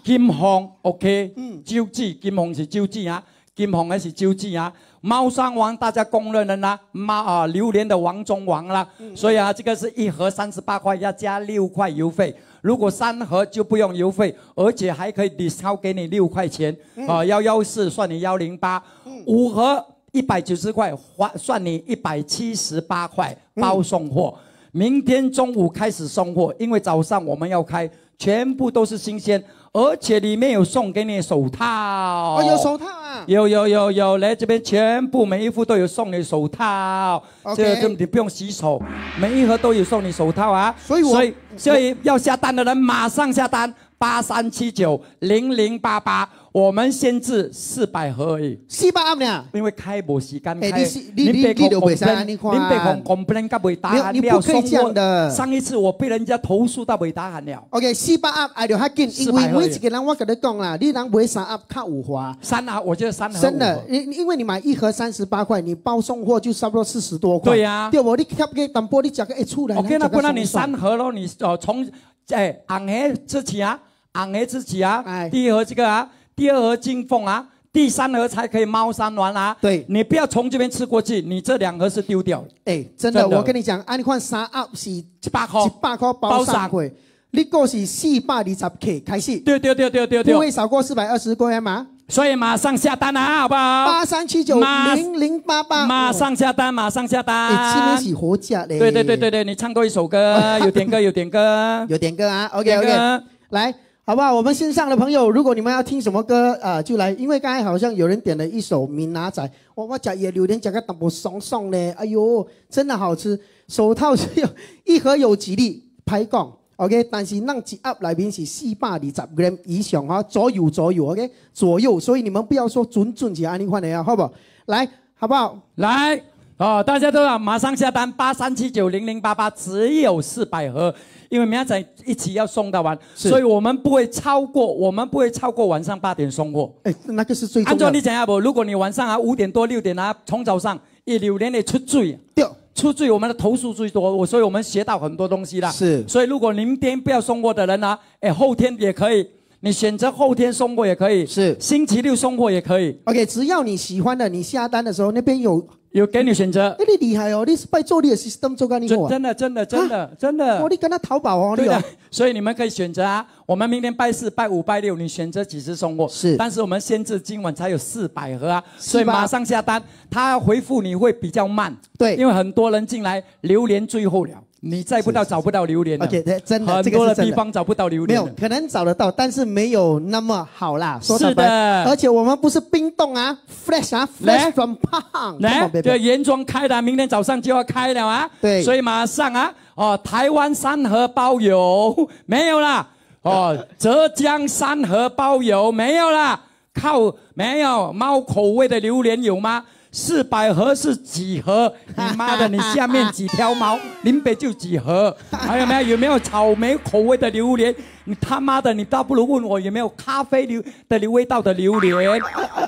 金凤 OK，嗯周记金凤是周记啊，金鹏还是周记啊。猫山王大家公认的啦，猫啊榴莲的王中王啦，嗯所以啊这个是一盒三十八块，要加六块邮费。如果三盒就不用邮费，而且还可以 discount 给你六块钱，嗯啊幺幺四算你幺零八，五盒一百九十块，还算你一百七十八块包送货。明天中午开始送货，因为早上我们要开，全部都是新鲜，而且里面有送给你手套。哦，有手套啊，有有有有，来这边全部每一副都有送你手套这个根本你不用洗手，每一盒都有送你手套啊。所以我所以所以要下单的人马上下单，八三七九零零八八，我们限制四百盒而已。四百盒呢。因为开无时间开，哎你是你你你就不可以这样你看您被红 complain 甲未打你不可以这样的上一次我被人家投诉到未打喊了，OK，四百盒爱就较紧，因为每一个人我跟你讲啦，你人买三盒较有花。三盒我觉得三盒真的，因因为你买一盒三十八块，你包送货就差不多四十多块。对呀对我？你吸个淡薄，你价格一出来 OK，那不然你三三盒咯，你哦从哎昂黑之起啊，红黑之起啊哎，第一盒这个啊，第二盒金凤啊。第三盒才可以猫山丸啊！对你不要从这边吃过去，你这两盒是丢掉，哎，真的，真的我跟你讲，按你看三盒是一一百块，百块包三块，你个是四百二十克开始，对对对对对不会对，少过四百二十块嘛？所以马上下单啊，好不好？八三七九零零八八，马上下单，马上下单。哎，今天是活价嘞。对对对对对，你唱多一首歌，有点歌有点歌。有点歌啊，OK OK，来，好不好？我们线上的朋友，如果你们要听什么歌啊、就来，因为刚才好像有人点了一首《闽南仔》，我我讲也榴莲讲个淡薄爽爽呢，哎呦，真的好吃。手套是有一盒有几粒，排讲 OK，但是让一盒里面是四百二十 gram 以上哈，左右左右 OK，左右，所以你们不要说准准是安尼款的呀，好不好？来，好不好？来哦，大家都要马上下单，八三七九零零八八，只有四百盒，因为明天仔一起要送到完，所以我们不会超过，我们不会超过晚上八点送货。哎，那个是最按照。你讲下不？如果你晚上啊五点多六点啊，从早上一六年的出罪。对，出罪，我们的投诉最多，我所以我们学到很多东西啦。是所以如果明天不要送货的人呢、哎，后天也可以，你选择后天送货也可以，是星期六送货也可以。OK，只要你喜欢的，你下单的时候那边有有给你选择哎，，你厉害哦，你是拜做你的 system 做干你好啊。真真的真的真的真的我，。你跟他淘宝哦，对的哦。，所以你们可以选择啊。我们明天拜四、拜五、拜六，你选择几时送货？是但是我们限制今晚才有四百盒啊，所以马上下单。他回复你会比较慢，对因为很多人进来榴莲最后了，你再不到找不到榴莲了。OK，真的很多的地方找不到榴莲没。有可能找得到，但是没有那么好啦。说是的而且我们不是冰冻啊，fresh 啊，fresh from Pahang。来这原装开的，明天早上就要开了啊。对所以马上啊，哦，台湾三盒包邮没有啦，哦，浙江三盒包邮没有啦，靠没有猫口味的榴莲有吗？四百盒是几盒？你妈的，你下面几条毛，林北就几盒。还有没有？有没有草莓口味的榴莲？你他妈的，你倒不如问我有没有咖啡榴的榴味道的榴莲，对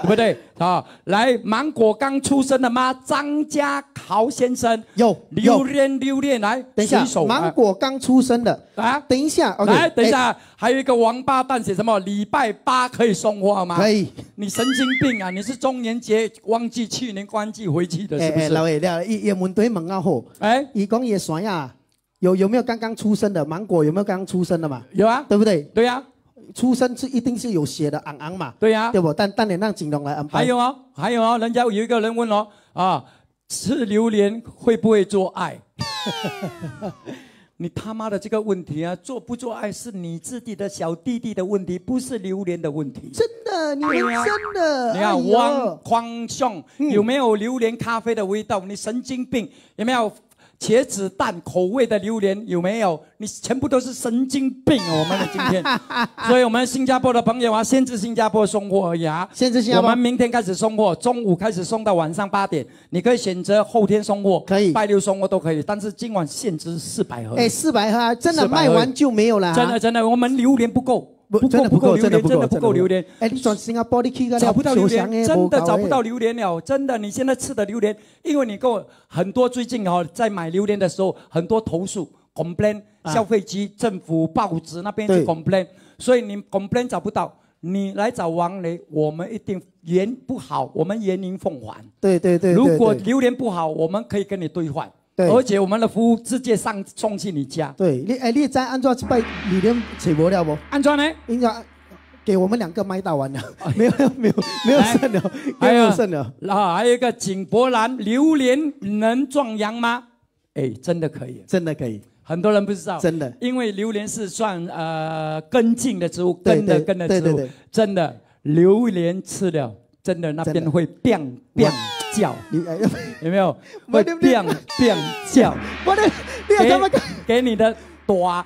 不对？啊，来，芒果刚出生的吗？张家豪先生有有。榴莲榴莲来，等一下，芒果刚出生的啊等一下来，等一哎，下，还有一个王八蛋写什么？礼拜八可以送货吗？可以。你神经病啊！你是中元节忘记去年关机回去的，是不是？老爷，了，伊伊问对问啊好，哎，伊讲伊的酸呀，有有没有刚刚出生的芒果？有没有刚刚出生的嘛？有啊，对不对？对呀，出生是一定是有血的，昂昂嘛，对呀。对不？但但你让景龙来安排。还有哦，还有哦，人家有一个人问哦，啊，吃榴莲会不会做爱？你他妈的这个问题啊，做不做爱是你自己的小弟弟的问题，不是榴莲的问题。真的，你真的，你看汪匡兄有没有榴莲咖啡的味道？你神经病有没有？茄子蛋口味的榴莲有没有？你全部都是神经病哦！我们的今天，所以我们新加坡的朋友啊，限制新加坡送货而已啊。限制新加坡我们明天开始送货，中午开始送到晚上八点。你可以选择后天送货，可以拜六送货都可以，但是今晚限制四百盒。哎，四百盒真的卖完就没有了啊，真的真的，我们榴莲不够，不真的不够，真的不够，榴莲真的不够榴莲。哎，你转新加坡你去个找不到榴莲，真的找不到榴。莲了，真的。你现在吃的榴莲，因为你跟我很多最近哦，在买榴莲的时候，很多投诉 complain，啊消费局、政府、报纸那边去对 complain，所以你 complain 找不到，你来找王雷，我们一定原不好，我们原银奉还。对对对，对对如果榴莲不好，我们可以跟你兑换，对而且我们的服务直接上送去你家。对你哎，你在安怎去拜榴莲找不了不？安装呢？应该给我们两个卖到完了，没有没有没有剩了，没有剩了。啊，还有一个井柏兰，榴莲能壮阳吗？哎，真的可以。真的可以，很多人不知道，真的因为榴莲是算呃根茎的植物，对根的对根的植物真的榴莲吃了，真的那边会 biang biang 叫，你哎，有没有？我会对不对 biang biang 叫，我的，你有给他妈个？给你的朵，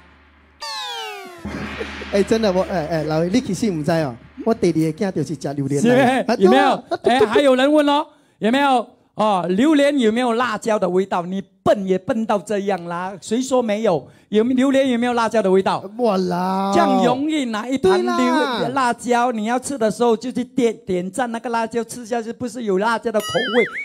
哎，真的我哎哎，老爷你其实唔知哦，我第二个囝就是食榴莲？有没有？哎，还有人问哦，有没有？哦，榴莲有没有辣椒的味道？你笨也笨到这样啦，谁说没有？有榴莲有没有辣椒的味道？我啦，这样容易拿一盘榴辣椒，你要吃的时候就去点点赞那个辣椒，吃下去不是有辣椒的口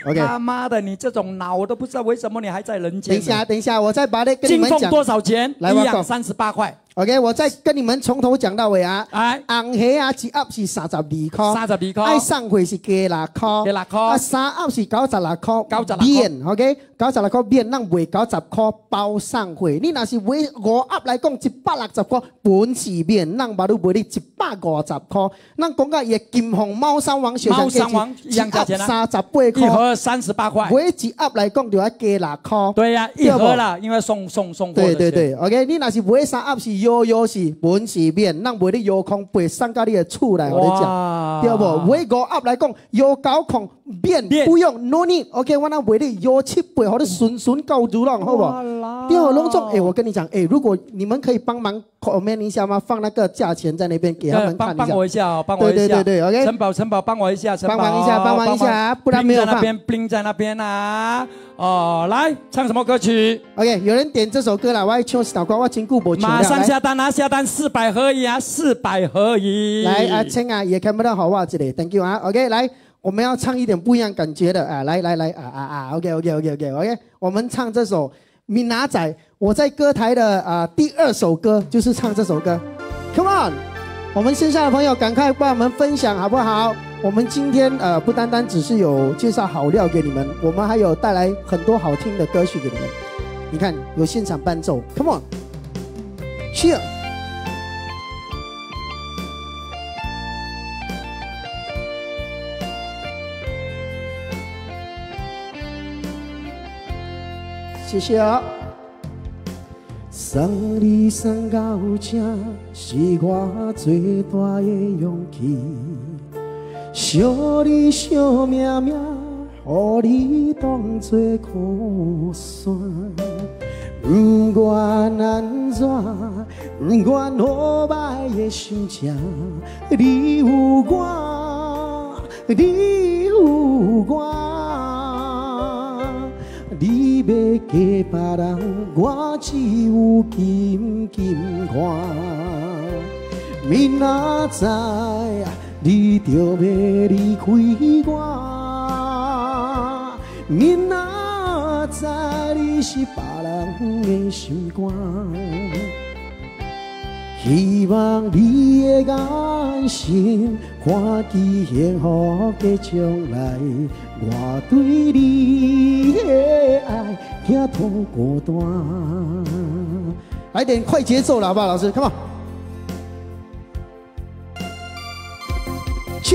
味他妈的，你这种脑我都不知道为什么你还在人间。等一下，，等一下，我再把那跟你们讲。金凤多少钱？一样三十八块。OK，我再跟你们从头讲到尾啊。哎，红虾啊，一盒是三十二块，三十二块爱送货是加六块，加六块啊，三盒是九十六块，96块免，OK，九十六块免，咱卖九十块包送货。你若是买五盒来讲，一百六十块本是免，咱马路卖你一百五十块。咱讲到伊的金凤猫山王小猫山王一三十八一，盒三十八块。买一盒来讲就要加六块。对呀、一盒啦，因为送送送。对对对，OK，你若是买三盒是摇摇是本是面，咱卖你摇空背送到你的厝来，我你讲。哇对不？买五盒来讲，摇九空免免不用 no need。OK，我那卖你摇七背，好你顺顺够足了，好不好？对哦，隆重。哎，我跟你讲，哎，如果你们可以帮忙 comment 一下吗？放那个价钱在那边给他们看一下帮帮。我一下哦，帮我一下。对对对对，OK 城堡城堡帮我一下，城堡帮忙一下帮忙一下不然没有 bling 在那边 bling 在那边啊。哦，来唱什么歌曲？OK，有人点这首歌了，我要唱小歌，我真久无唱了。马上下单啊！下单四百合一啊，四百合一。来，阿青啊，也看不到好袜子嘞，Thank you 啊，OK，来，我们要唱一点不一样感觉的啊，来来来啊啊啊，OK，OK，OK，OK，OK，我们唱这首《闽南仔》，我在歌台的啊第二首歌就是唱这首歌，Come on，我们线下的朋友赶快帮我们分享好不好？我们今天呃不单单只是有介绍好料给你们，我们还有带来很多好听的歌曲给你们。你看有现场伴奏，Come on，Cheer。谢谢啊。送你送到这，是我最大的勇气。惜你惜命命，予你当作苦山。不管安怎，不管好歹的心情，你有我，你有我。你要嫁别人，我只有紧紧看。明仔载你就要离开我，明仔载你是别人的心肝。希望你的眼神看见幸福的将来，我对你的爱惊托孤单。来点快节奏了，好不好，老师？Come on。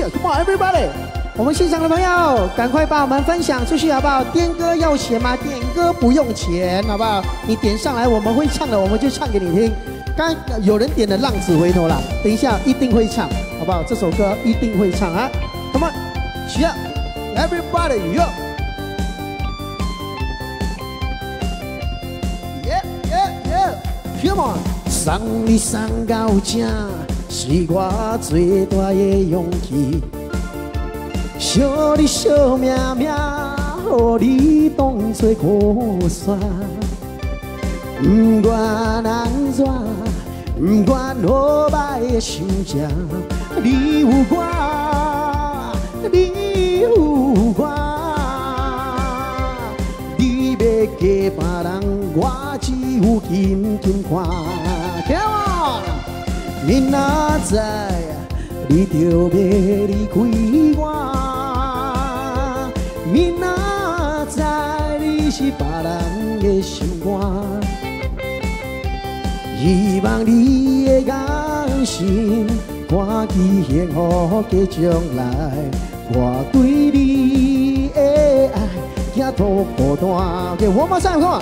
Come on, everybody！我们现场的朋友，赶快把我们分享出去，好不好？点歌要钱吗？点歌不用钱，好不好？你点上来，我们会唱的，我们就唱给你听。刚有人点的《浪子回头》了，等一下一定会唱，好不好？这首歌一定会唱啊！Come on，Cheer，everybody，yo！耶耶耶！Come on，送你上高架，是我最大的勇气。惜你惜命命，予你当作靠山。不管安怎，不管落败的心情，你有我，你有我。你要嫁别人，我只有紧紧看。Come on，明仔载你就要离开我，明仔载你是别人的心肝。希望你的眼神看见幸福的将来，我对你的爱惊托孤单。给我马上看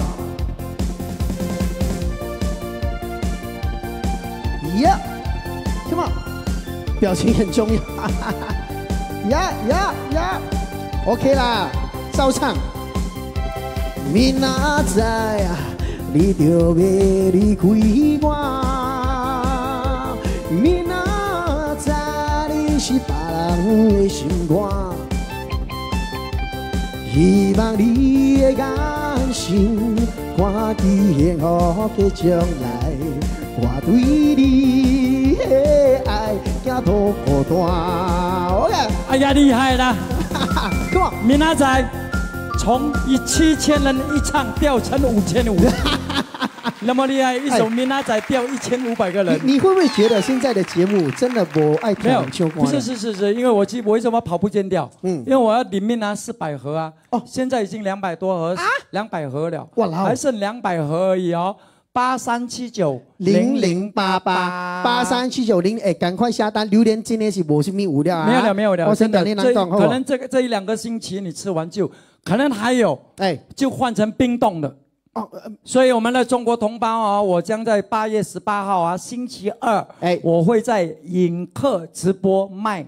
表情很重要。Yeah，Yeah，Yeah，OK 啦，照唱。明仔载！你就要离开我，明仔载你是别人的心肝。希望你的眼神看见幸福的将来，我对你 OK，哎呀，厉害了，Come on，明仔载从一七千人一唱掉成五千五。那么厉害，一首《明仔载》掉一千五百个人。你你会不会觉得现在的节目真的不爱没有？不是是是是，因为我记我为什么跑步间掉？嗯，因为我要里面拿四百盒啊。哦，现在已经两百多盒，两百盒了。哇还剩两百盒而已哦。八三七九零零八八八三七九零，哎，赶快下单！榴莲今天是五十米五料啊？没有了，没有了。我先等你拿，可能这个这一两个星期你吃完就可能还有，哎，就换成冰冻的。哦，所以我们的中国同胞啊，我将在八月十八号啊，星期二，哎，我会在影客直播卖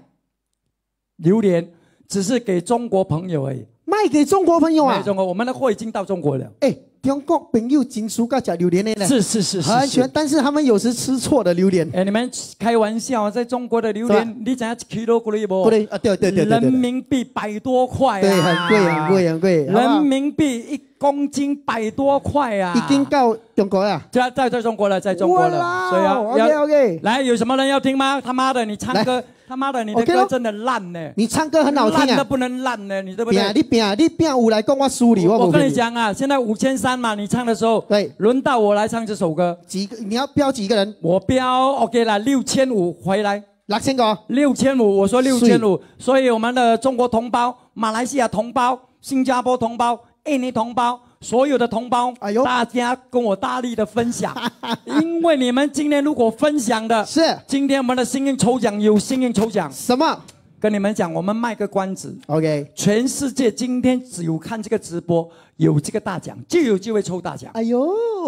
榴莲，只是给中国朋友而已，卖给中国朋友啊，中国，我们的货已经到中国了，哎。中国朋友经常噶食榴莲的呢，是是是是，安全，但是他们有时吃错的榴莲。哎，你们开玩笑，在中国的榴莲，你怎样 kilo 贵不？不对啊，对对对人民币百多块啊，对，很贵很贵很贵。人民币一公斤百多块啊，已经到中国了，在在在中国了，在中国了，所以要 OK OK，来，有什么人要听吗？他妈的，你唱歌。他妈的，你的歌真的烂呢！你唱歌很好听啊，烂的不能烂呢，你对不对？你变你变舞来跟我梳理，我跟你讲啊，现在五千三嘛，你唱的时候，对，轮到我来唱这首歌，几个？你要标几个人？我标 OK 了，六千五回来。六千个，六千五，我说六千五，所以我们的中国同胞、马来西亚同胞、新加坡同胞、印尼同胞，所有的同胞，哎呦大家跟我大力的分享，因为你们今天如果分享的是今天我们的幸运抽奖有幸运抽奖，什么跟你们讲，我们卖个关子，？OK，全世界今天只有看这个直播有这个大奖，就有机会抽大奖，哎呦，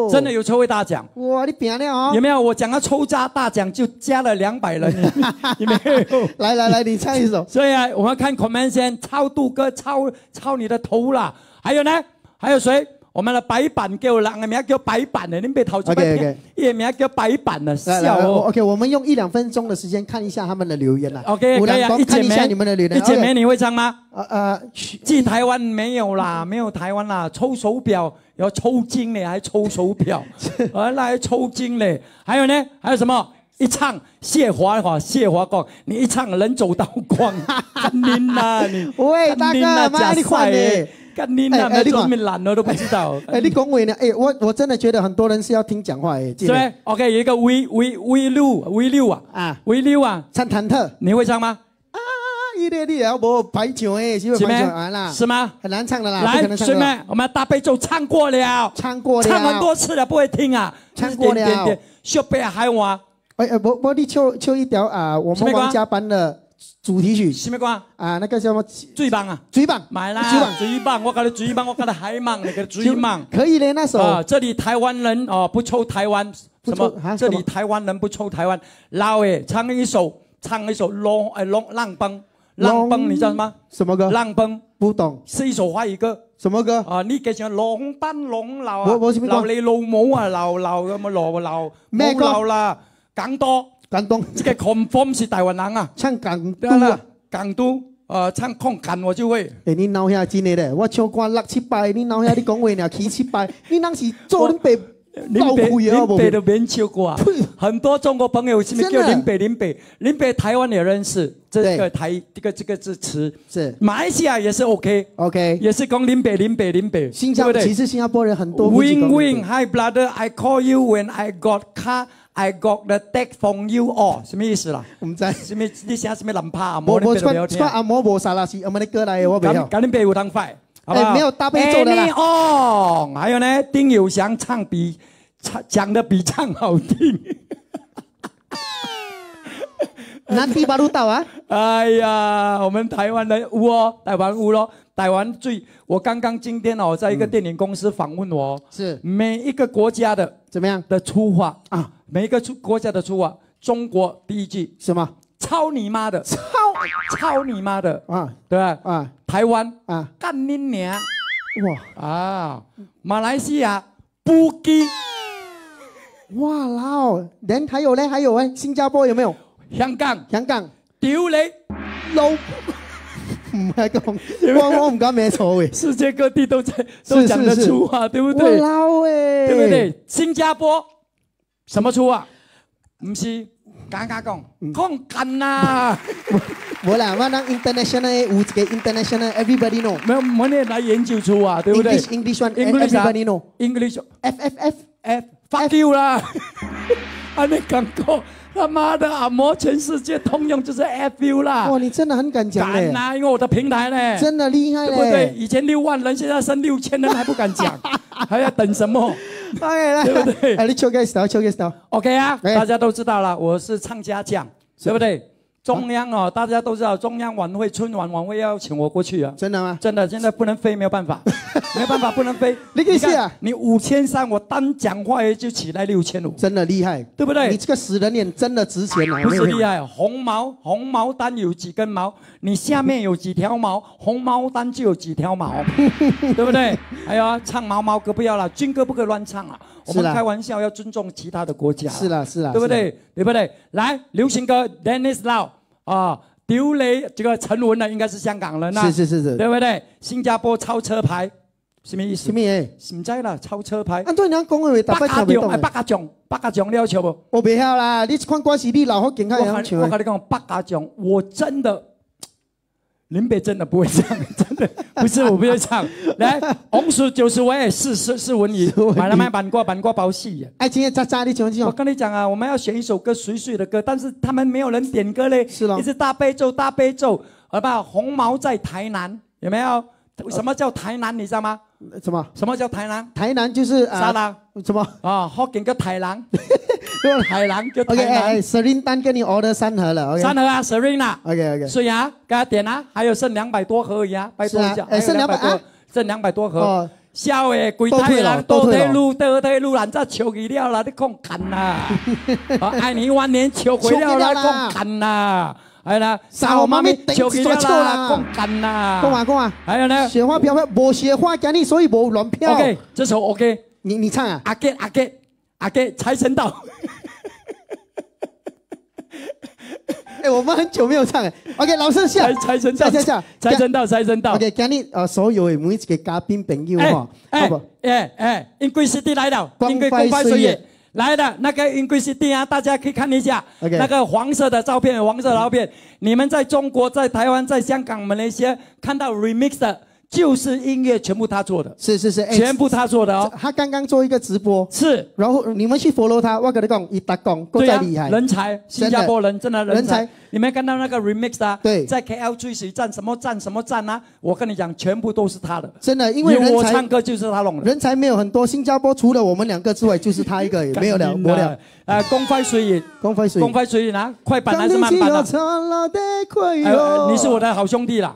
真的有抽会大奖。哇，你变了哦有！没有？我讲到抽加大奖就加了两百人，有没有？来来来，你唱一首。所以啊，我们看 comment 先，超度哥，超超你的头啦。还有呢？还有谁？我们的白板叫人嘅名叫白板的，你别投出 OK，OK 也名叫白板的，笑哦。，OK，我们用一两分钟的时间看一下他们的留言啦。OK，可以啊，一剪看一下梅，你们的留言。一剪梅 OK，你会唱吗？呃呃，去寄台湾没有啦，没有台湾啦，抽手表要抽筋嘞，还抽手表，原来抽筋嘞。还有呢？还有什么？一唱谢华华，谢华光，你一唱人走刀光，干您呐你！喂大哥妈你快点干您呐，哎哎你看没专门懒了都不知道。哎，你恭维呢？哎，我我真的觉得很多人是要听讲话哎，是呗？OK，有一个 V V V 六 V 六啊啊，V 六啊，唱忐忑你会唱吗？啊，一列你也要无排场哎，是不是是吗排场完了？是吗？很难唱的啦，不可来，能唱的啦。学妹，我们大悲咒唱过了，唱过了唱很多次了，不会听啊，唱过了点点点，小贝海话，哎哎，我我你唱唱一条啊，我什么歌们王家班的主题曲什么歌？啊，那个叫什么？最棒啊！最棒，买啦，最棒，最棒！我搞的最棒，我搞的海芒，那个最棒可以的，那首啊！这里台湾人哦，不抽台湾什么？这里台湾人不抽台湾。老诶，唱一首，唱一首浪诶浪浪崩，浪崩，你知道什么？什么歌？浪崩不懂是一首华语歌什么歌？啊！你記住浪奔浪流啊！我我知邊個鬧你老母啊！鬧鬧咁啊！鬧鬧冇咩歌鬧啦！更多，感動，這個 confirm 是台湾人啊！唱港對啦都啊！，港都呃唱空感我就会。诶，你闹下真的咧，我唱歌六七擺，你闹下你講話呢，起七擺，你當時做恁爸老林北虧啊，林北的免唱歌啊，很多中国朋友是不是真的。叫林北林北林北台湾也认识这个台这个这个字词，是。马来西亚也是 OK，OK。也是讲林北林北林北，新加对不对？其实新加坡人很多 Wing Wing, hi brother, I call you when I got car, I got the text from you all，什么意思啦？我唔知。什么你写什么冷帕啊？我我冇你别聊天。穿穿阿摩摩沙拉西，我们的歌来，我不要赶。紧背有当快，好不好？哎没有大悲咒的啦还有呢，丁友祥唱比唱讲的比唱好听。南迪巴鲁岛啊，哎呀，我们台湾人有哦，台湾有咯，台湾最，我刚刚今天哦，在一个电影公司访问我哦，是每一个国家的怎么样？的出发啊啊，每一个出国家的出发，中国第一句什么？操你妈的，操操你妈的，啊对吧？啊台湾啊！干你娘哇啊！马来西亚不给，哇老，人还有嘞，还有哎，新加坡有没有？香港香港丢你，老，唔係講，我我唔敢咩錯喂，世界各地都在都講得出啊，對不我對？老哎，对不？对？新加坡什么出啊？唔是敢敢讲，讲干呐。无啦，我當 international 有一个 international everybody know。没有没有来研究出啊，对不对 English English one English 啊 everybody know。English F F F F fuck you 啦！啊，你讲过他妈的按摩全世界通用就是 F you 啦哇，，你真的很敢讲嘞，敢啊！因为我的平台呢，真的厉害对不对？以前六万人，现在剩六千人还不敢讲，还要等什么 OK 來，對不对哎，你唱個 style，唱個 style。？OK 啊，哎大家都知道了，我是唱家将，对不对？中央哦，大家都知道，中央晚会、春晚晚会要请我过去啊。真的吗？真的，现在不能飞，没有办法，没有办法，不能飞。你可以试啊你五千三，我单讲话就起来六千五，真的厉害，对不对你这个死人脸真的值钱啊！不是厉害。红毛红毛丹有几根毛，你下面有几条毛，红毛丹就有几条毛，对不对？还有啊，唱毛毛歌不要了，军歌不可以乱唱啊。我们开玩笑要尊重其他的国家。是啦是啦，对不对？对不对？来，流行歌 Dennis Lau 啊，刘雷这个陈文呢，应该是香港人呐，是是是是对不对？新加坡超车牌，什么意思？什么嘢？唔知啦，超车牌。按照你講嘅話，大北家獎，家聽唔懂哎，北家獎，北家獎你有唱無？我袂曉啦，你看歌詞你老好勁我開樣唱跟我跟你講，北家獎，我真的林北真的不会唱，真的不是我不会唱。来，红薯九十我也是是是文艺买了买板瓜板瓜包戏。哎，今天渣渣，你喜欢这我？跟你讲啊，我们要选一首歌水水的歌，但是他们没有人点歌嘞，是了一直大悲咒大悲咒，好不好？红毛在台南有没有？什么叫台南？你知道吗？什么？什么叫台南？台南就是啊，沙拉什么啊，福建叫台南，台 南 叫台？OK，哎哎南。，Serin 单跟你 order 三盒了，OK。三盒啊，Serena。OK OK。所以啊，给他点啊，还有剩两百多盒而已啊，拜托一下，是啊哎剩200多啊，剩两百多盒哦。笑诶，鬼太人多退路，多退路，人家求去了啦，你讲干呐！啊，爱你万年求回了啦，讲干呐！系啦，少妈咪求去了啦啦，讲干呐！讲啊讲啊，还有呢雪花飘飘，无雪花给你，所以无乱飘。，OK，这首 OK，你你唱啊？阿给阿给阿给财神到，哎，我们很久没有唱哎。OK，老师下财财神到下下下，，财神到，财神到。OK，今日呃所有的每一个嘉宾朋友哎哈，哎好不？哎哎，因贵师弟来了，光因贵辉光辉岁月岁月来了那个因贵师弟啊，大家可以看一下 OK 那个黄色的照片，黄色的照片，你们在中国、在台湾、在香港、马来西亚看到 remix 的，就是音乐全部他做的，是是是，哎全部他做的哦，他刚刚做一个直播，是。然后你们去 follow 他，我跟你讲，一打工够厉害，，人才，新加坡人真的人才。你们看到那个 remix 啊？对在 KL 追水站什么站什么站啊？我跟你讲，全部都是他的。真的，因为我唱歌就是他弄的。人才没有很多，新加坡除了我们两个之外，就是他一个，也 没有了，干没了。。呃，公快水影，公费水影，公快水影啊，快板还是慢板啊？你是我的好兄弟啦。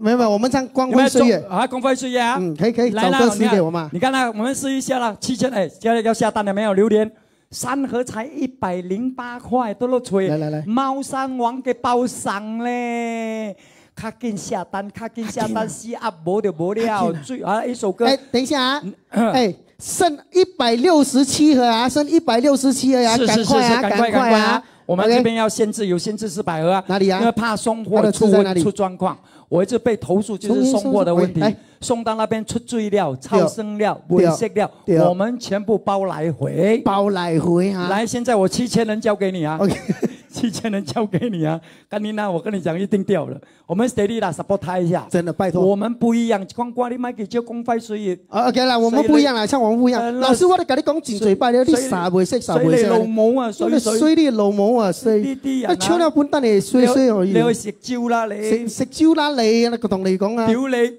没有没有，我们唱光辉岁月，啊？光辉岁月啊，嗯，可以可以，来啦，你给我嘛。你看啦，我们试一下啦，七千哎，现在要下单了没有？榴莲三盒才一百零八块，都落吹。来来来猫山王给包上嘞。卡紧下单，卡紧下单，死鸭无就无了。最啊，一首歌哎，等一下啊，嗯哎，剩一百六十七盒啊，剩一百六十七盒啊，是是是是，赶快啊，赶快赶快啊！我们这边要限制，有限制四百盒啊。哪里啊因为怕送货出出状况，我一直被投诉就是送货的问题送到那边出醉料、超生料、对猥亵料，我们全部包来回。包来回啊。来，现在我七千人交给你啊七千人交给你啊！甘妮娜，我跟你讲，一定掉了。我们 steady 啦，support 他一下。真的拜托我们不一样，光光你买给就公费所以。啊 OK 啦，我们不一样啦，像我们不一呃样。那老师，我都跟你講前嘴巴了，你水傻袂識，傻水你老。母啊！水水衰你老母啊，衰！呢啲人啊啊，唱了本得你衰衰而已你。去食蕉啦，你食食蕉啦你，我同你講啊，屌你！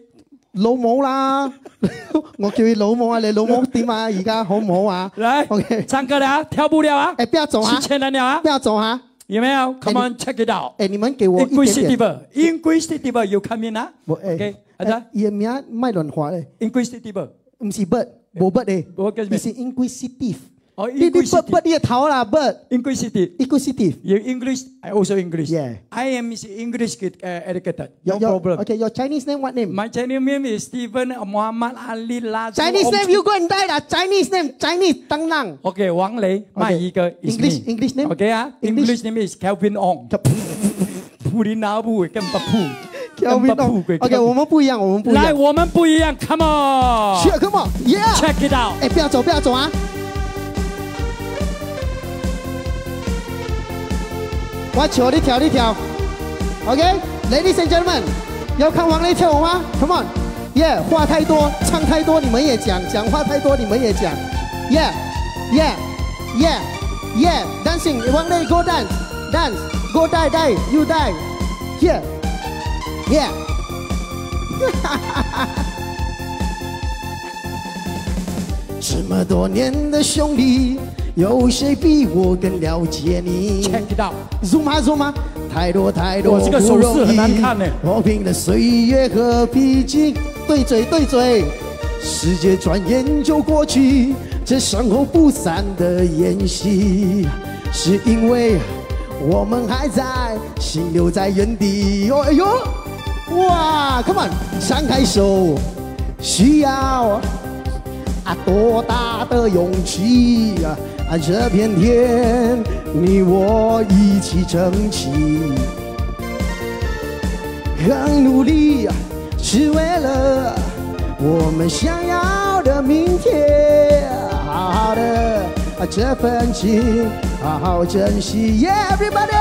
老母啦，我叫你老母啊，你老母點啊？而家好唔好啊？来 OK 唱歌了啊，跳步了啊，誒，不要走啊七！千人了啊不，要走啊！有没有？Come on, check it out. 誒，你們給我一 English 點點。Diva, English Diva, you come in 啊我誒？OK，阿仔誒，伊個名賣亂話咧，，English Diva，唔是 bird，冇 bird 咧，我叫咩你是 inquisitive。哦你你，English bird bird 你個頭啦，bird English Diva. inquisitive。You English, I also English. Yeah. I am is English uh, educated. Your- No your- problem. Okay, your Chinese name what name? My Chinese name is Stephen Muhammad Ali Lazu. Chinese name you go and die 啦，Chinese name Chinese 當啷。OK，王雷，卖一个 is English- me. English name? OK 啊 English- English name is Kelvin Ong. 普林拿布根本不，根 Kelvin 本不 OK，我們不一樣，我們不一来，樣。我们不一样，Come on。Sure, come on, yeah. Check it out。哎，不要走，不要走啊！我求你跳，你跳。OK，ladies、and gentlemen，要看王雷跳舞吗？Come on，yeah，话太多，唱太多，你们也讲；讲话太多，你们也讲。Yeah，yeah，yeah，yeah，dancing，王雷 go dance，dance，go die die，you die，yeah，yeah。这么多年的兄弟，有谁比我更了解你 Check it out。？Zoom 啊 Zoom 啊，太多太多哇这个手势很难看呢磨平了岁月和脾气，对嘴对嘴，世界转眼就过去，这伤后不散的宴席，是因为我们还在，心留在原地。哦哎呦，哇，Come on，张开手，需要。啊，多大的勇气啊！啊，这片天，你我一起撑起，更努力，是为了我们想要的明天。好好的，啊，这份情，好好珍惜。Yeah，everybody，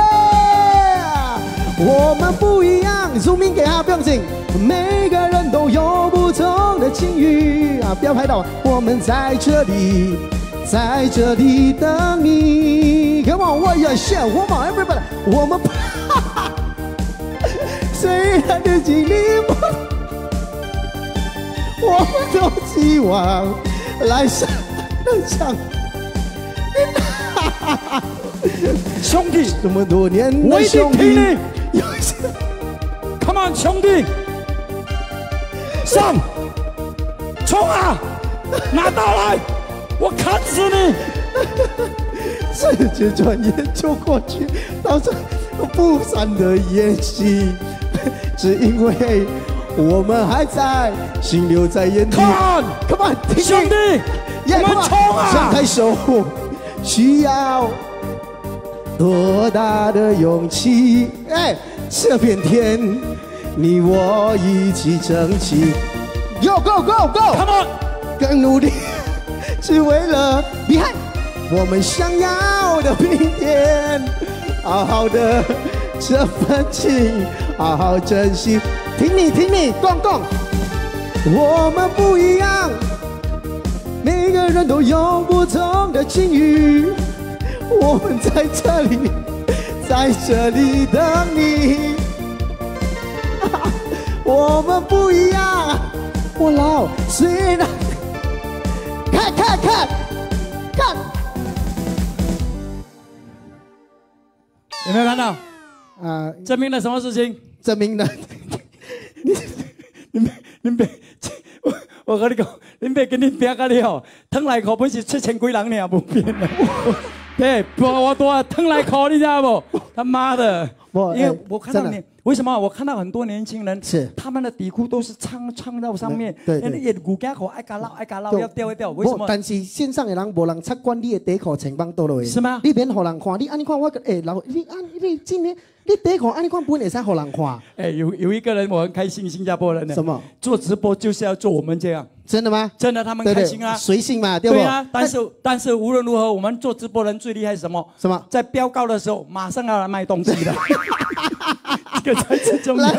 我们不一样。zoom in 给他，不用紧。每个人都有不同的境遇啊，不要拍到。我们在这里，在这里等你。Come on，我要 share，我们 everybody，我们。虽然的经历，我们都希望来生能相。兄弟，这么多年的我一定兄弟挺你，有些，Come on，兄弟，上，冲啊，拿刀来，我砍死你！世界转眼就过去，到这不散的宴席，只因为我们还在，心留在眼底。Come on，Come on，听兄弟，耶我们冲啊张开手，需要多大的勇气？哎，这片天，你我一起撑起。Go go go go！，Come on，更努力，只为了你看我们想要的明天。好好的这份情，好好珍惜。听你听你，共共，我们不一样，每个人都有不同的境遇。我们在这里，在这里等你。我们不一样，我老虽然看看看看有没有看到？啊，证明了什么事情？证明了你别，你别，我我跟你讲，你别跟你别跟你哦，汤来口本是七千几人呢，不变的。对，我我多汤来口，你知道不？他妈的！不因为我看到你，为什么？我看到很多年轻人是。他们的底裤都是唱唱到上面，对对。也骨架口爱嘎捞爱嘎捞要掉一掉，为什么？但是线上的人无人察管你的底裤情况多落去，是吗？你免互人看，你安尼看我个，诶，老你安你今天你底裤安尼看本会使好人看，哎，有有一个人我很开心，新加坡人呢，什么？做直播就是要做我们这样，真的吗？真的他们开心啊，。随性嘛，对不？对啊，但是但是无论如何，我们做直播人最厉害是什么？什么在标高的时候，马上要来卖东西的，这个才是重要。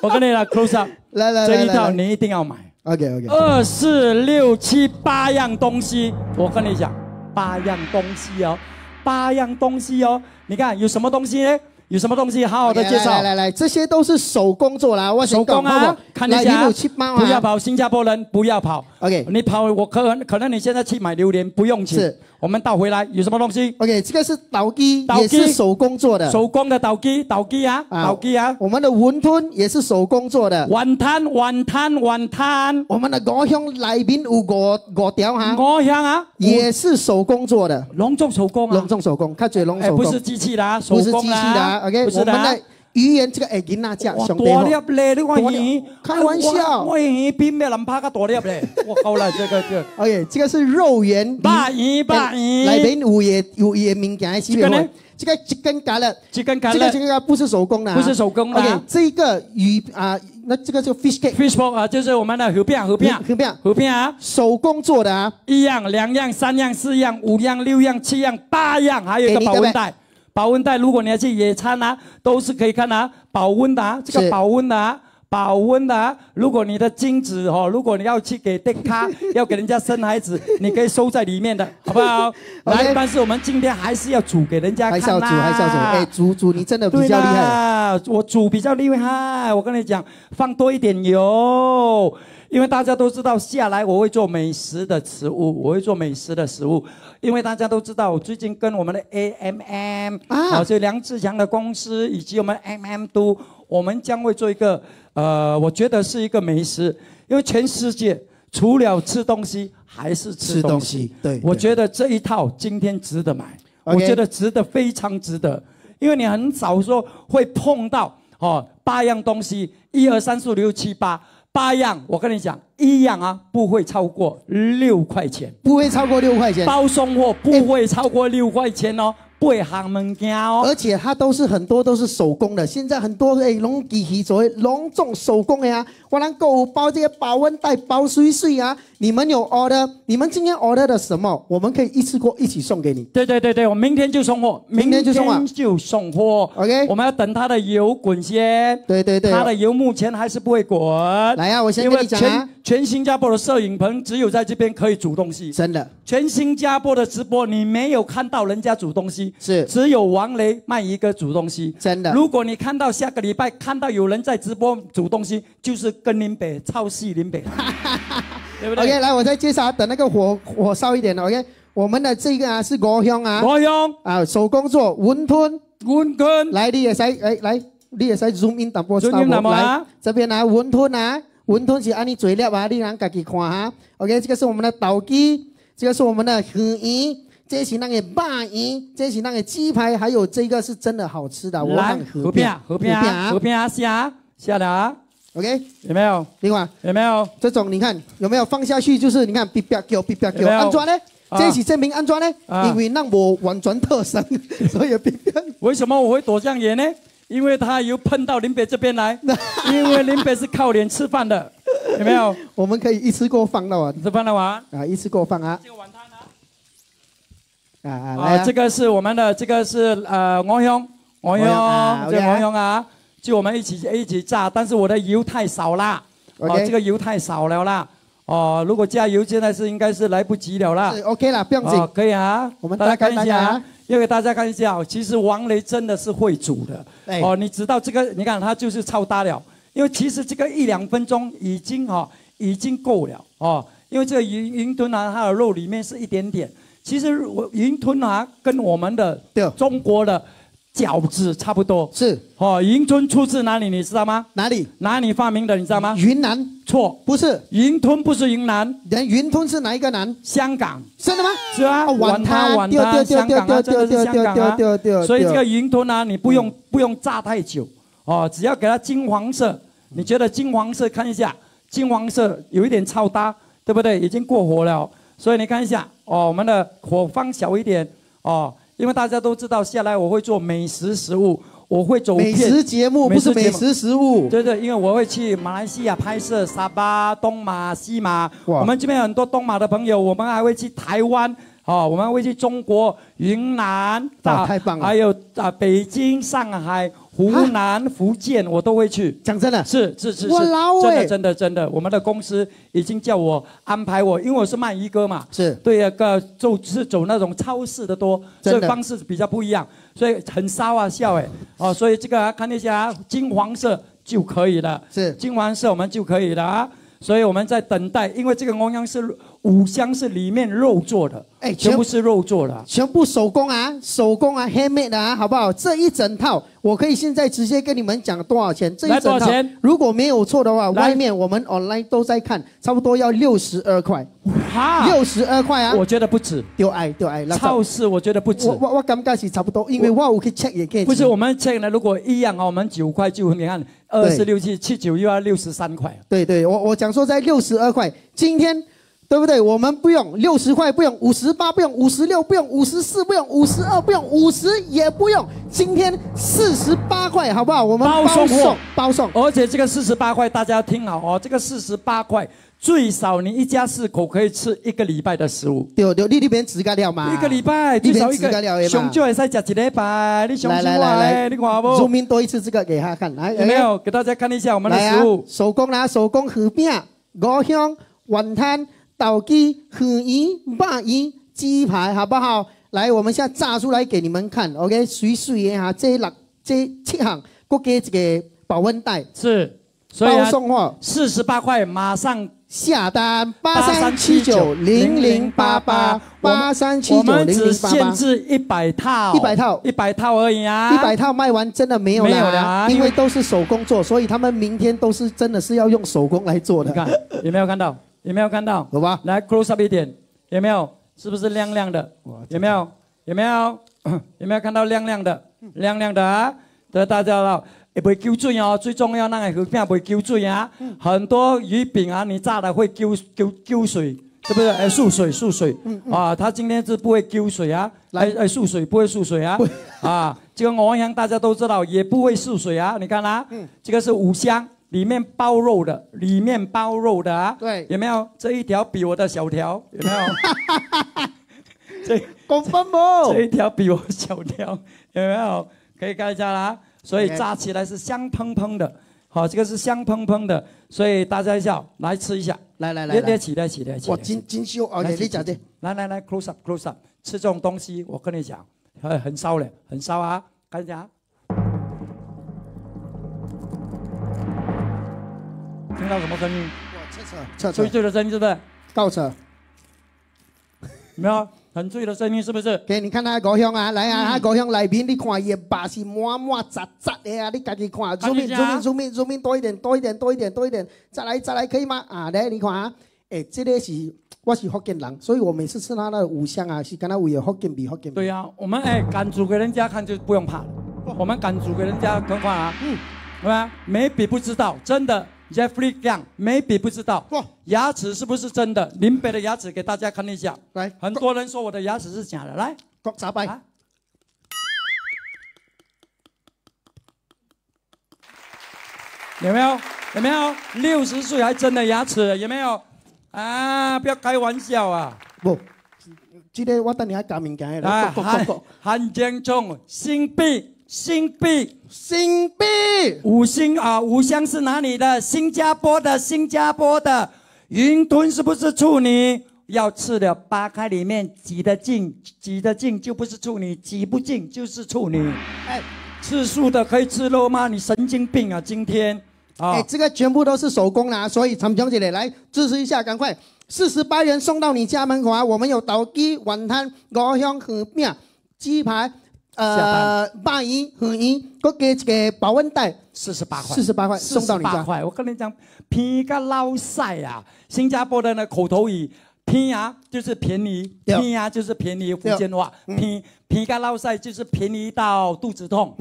我跟你讲，close up，来来来这一套你一定要买，，OK OK，二四六七八样东西，我跟你讲，八样东西哦，八样东西哦，你看有什么东西呢？有什么东西？好好的介绍来。来来，这些都是手工做啦，我手工啊看一下不要跑，新加坡人不要跑。OK 你跑，我可能可能你现在去买榴莲不用钱。是，我们倒回来有什么东西？OK，这个是倒机，倒机。也是手工做的，手工的倒机，倒机啊，啊倒机啊，我们的馄饨也是手工做的，碗摊，碗摊，碗摊，我们的五香里面有五五条哈，我香啊，也是手工做的，隆重手工啊，隆重手工，看嘴龙哎，手工，不是机器的啊，手不是工机器的啊，OK，不是的。语言这个哎，囡仔讲哇，兄弟大吼粒嘞！你看大粒鱼，开玩笑。我我鱼比咩人拍个大粒嘞！我靠了，这个这个，OK，这个是肉圆，鲅鱼鲅鱼。来边有也有也物件的，这个呢？这个这根橄榄，这根橄这个这个不是手工的啊，不是手工的啊。OK，这个鱼啊，那这个就 fish cake，fish ball 啊，就是我们的河片河片。河片河片。啊，手工做的啊，一样、两样、三样、四样、五样、六样、七样、八样，还有一个保温袋。保温袋，如果你要去野餐啊，都是可以看啊，保温的啊，这个保温的啊，保温的啊。如果你的精子哦，如果你要去给爹咖，要给人家生孩子，你可以收在里面的，好不好？来，但是我们今天还是要煮给人家看还是要煮，还是要煮，哎，煮煮你真的比对较厉害，啦，我煮比较厉害。我跟你讲，放多一点油，因为大家都知道下来我会做美食的食物，我会做美食的食物。因为大家都知道，我最近跟我们的 AMM 啊啊，就梁志强的公司以及我们 MM 都，我们将会做一个呃，我觉得是一个美食，因为全世界除了吃东西还是吃吃东东西西。对对我觉得这一套今天值得买。我觉得值得非常值得，因为你很少说会碰到哦八样东西，一二三四五六七八八样，我跟你讲，一样啊不会超过六块钱，不会超过六块钱。包送货不会超过六块钱哦，八项物件哦。而且它都是很多都是手工的，现在很多诶龙机器所谓隆重手工的呀、我能够包这些保温袋包水水啊，你们有 order，你们今天 order 的什么，我们可以一次过一起送给你。对对对对，我明天就送货，明天就送货明天就送货。OK 我们要等它的油滚先。对对对它的油目前还是不会滚。来啊我先讲啊全全新加坡的摄影棚只有在这边可以煮东西。真的，全新加坡的直播，你没有看到人家煮东西，是。只有王雷卖一个煮东西。真的。如果你看到下个礼拜看到有人在直播煮东西，就是跟林北抄袭林北，对不对？OK，来，我再介绍，等那个火火烧一点了 OK，我们的这个啊是国香啊，国香啊手工做温吞，温吞，来你也使哎来，你也使 zoom in 淡薄 zoom in 淡薄啊。来这边啊温吞啊，温吞是按你嘴料啊，你让自己看哈。OK，这个是我们的倒鸡，这个是我们的鱼圆，这是那个鲅鱼，这是那个鸡排，还有这个是真的好吃的，我来看河边河边河边啊下下来啊，OK，有没有？另外有没有？这种你看有没有放下去？就是你看哔哔叫哔哔叫，有没有安装呢？啊这是证明安装呢，啊因为让我完全特生，所以哔哔。为什么我会躲这样远呢？因为他又碰到林北这边来，因为林北是靠脸吃饭的，有没有？我们可以一次过放到啊吃饭了完。啊，一次过放啊。啊啊，啊，啊这个是我们的，这个是呃鹅香，鹅鹅香啊香，这鹅香啊，就我们一起一起炸，但是我的油太少啦，哦，OK 这个油太少了啦，哦，如果加油现在是应该是来不及了啦。是。OK 了，不用哦紧，。可以啊，我们大家看一下啊要给大家看一下哦。其实王雷真的是会煮的，哎。哦，你知道这个，你看他就是超大了，因为其实这个一两分钟已经哈、哦、已经够了。哦，因为这个云云吞啊，它的肉里面是一点点，其实我云吞啊跟我们的中国的饺子差不多，是哦，云吞出自哪里你知道吗？哪里？哪里发明的你知道吗？云南错，不是，云吞不是云南，人云吞是哪一个南？香港。真的吗？是啊，哦碗汤碗对对汤，对香港啊，对真的是香港啊。所以这个云吞啊，你不用不用炸太久哦，只要给它金黄色，你觉得金黄色看一下，金黄色有一点超搭，对不对？已经过火了，所以你看一下哦，我们的火放小一点哦，因为大家都知道，下来我会做美食食物，我会走美食节目不是美食食物。对对，因为我会去马来西亚拍摄沙巴、东马、西马。我们这边有很多东马的朋友，我们还会去台湾。哦，我们会去中国云南，啊太棒了还有啊，北京、上海、湖南、福建，我都会去。讲真的，是是是是，真的真的真的，我们的公司已经叫我安排我，因为我是卖衣哥嘛，是。对那，个就是走那种超市的多，真的。所以方式比较不一样，所以很骚啊笑哎，哦，所以这个啊看一下啊金黄色就可以了，是。金黄色我们就可以了啊，所以我们在等待，因为这个欧阳是五香是里面肉做的，哎全部是肉做的啊，全部手工啊，手工啊，handmade 的啊，好不好？这一整套，我可以现在直接跟你们讲多少钱。这一整套多少钱，如果没有错的话，外面我们 online 都在看，差不多要六十二块，哈，六十二块啊！我觉得不止，丢爱丢爱，超市我觉得不止我。我我感觉是差不多，因为我可以 check 也可以。不是我们 check 呢，如果一样啊，我们九块就你看二十六七七九又要六十三块，对对，我我讲说在六十二块，今天对不对？我们不用六十块，不用五十八，不用五十六，不用五十四，不用五十二，不用五十，也不用。今天四十八块，好不好？我们包送货包送。而且这个四十八块大家要听好哦，这个四十八块最少你一家四口可以吃一个礼拜的食物。对对，你那边指甲料嘛？一个礼拜最少一个，熊就会再吃一礼拜，你熊来少来你看不？zoom in 多一次这个给他看，来有没？有给大家看一下我们的食物？，手工啦，手工河饼、五香、碗摊、豆鸡、鱼鱼、鲅鱼、鸡排，好不好？来，我们现在炸出来给你们看，OK？水水的哈，这六这七行，各给一个保温袋，是，所以包啊，送货，四十八块马上下单八三七九零零八八八三七我九零们只限零八八。制一百套，一百套一百套而已啊，一百套卖完真的没有没有啦，啦因为因为都是手工做，所以他们明天都是真的是要用手工来做的。你看有没有看到？有没有看到？好吧来 close up 一点，有没有？是不是亮亮的？有没有？有没有？有没有看到亮亮的？亮亮的啊！得大家了，也不会揪水哦。最重要，那个鱼片不会揪水啊。很多鱼饼啊，你炸的会揪揪揪水，是不是？哎，漱水漱水，啊，他今天是不会丢水啊，来哎漱水不会漱水啊，啊，这个鹅香大家都知道也不会漱水啊，你看啦，这个是五香，里面包肉的，里面包肉的啊，对有没有？这一条比我的小条，有没有？这公分不？这一条比我小条，有没有？可以看一下啦。所以炸起来是香喷喷的，好，这个是香喷喷的，所以大家一下来吃一下，来来来起来起来起哇，来。金金秀哦，来你讲的，来来来，close up close up，吃这种东西，我跟你讲，很很烧嘞，很烧啊，看一下。听到什么声音？测测测测，吹醉的声音是不是？倒车。有没有很脆的声音是不是？给你看他的五香啊，来啊，他五香里面你看伊的肉是满满杂杂的啊，你赶紧看，看一下 zoom in zoom zoom zoom 多一点多一点多一点多一点，再来再来可以吗？啊，来你看啊，哎，这里是我是福建人，所以我每次吃他的五香啊，是跟他为了福建比福建比。对呀、我们哎敢煮给人家看就不用怕了，我们敢煮给人家看看啊，嗯，对吧？没比不知道，真的，Jeffrey 比不知道，哇牙齿是不是真的？林北的牙齿给大家看一下，来，很多人说我的牙齿是假的，来，各咋拜？啊有没有？有没有？六十岁还真的牙齿，有没有？啊，不要开玩笑啊！不，今天我等你还加物件的来，啦，各各韩各各，韩建中，新币，新币，新币，五星啊，五香是哪里的？新加坡的，新加坡的。云吞是不是处女？要吃的扒开里面挤得进，挤得进就不是处女，挤不进就是处女。哎吃素的可以吃肉吗？你神经病啊！今天啊哎，，这个全部都是手工的啊，所以陈小姐来支持一下，赶快，四十八元送到你家门口啊！我们有倒鸡、晚餐、鹅香河面、鸡排，呃，鲅鱼、鱼鱼，各给这个保温袋，四十八块，四十八块送到你家。块。我跟你讲，偏个捞晒啊！新加坡的那口头语，偏啊就是便宜，对偏啊就是便宜，福建话，偏偏个捞晒就是便宜到肚子痛，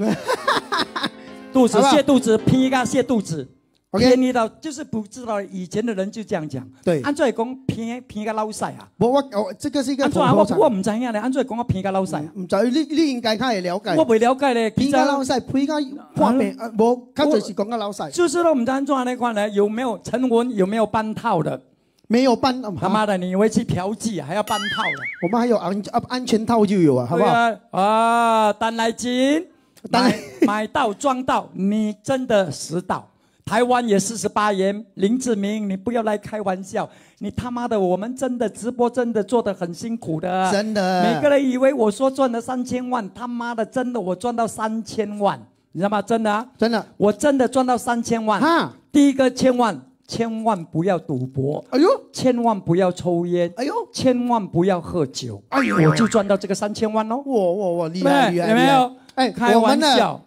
肚子泻肚子，偏个泻肚子。OK 便宜到就是不知道，以前的人就这样讲。对按照讲偏偏个捞晒啊，我我我这个是一个按照我我，唔知影咧，按照讲我偏个捞晒啊，唔知你你應該較會了解。我未了解咧，其實皮甲老細，皮甲看病，呃，無，較就是讲个老細，就是我们安怎那块呢？有没有成文？有没有半套的？没有半，他妈的，你以为去嫖妓还要半套的？我们还有安安全套就有啊，好不好？對啊，啊，單來金，單來買買到装到，你真的死到。台湾也四十八元，林志明，你不要来开玩笑，你他妈的，我们真的直播真的做得很辛苦的，真的。每个人以为我说赚了三千万，他妈的，真的我赚到三千万，你知道吗？真的、啊，真的，我真的赚到三千万。哈，第一个千万，千万不要赌博，哎呦，千万不要抽烟，哎呦，千万不要喝酒，哎呦。我就赚到这个三千萬哦。我我我厉害厉害，有沒有？哎，開我們的玩笑，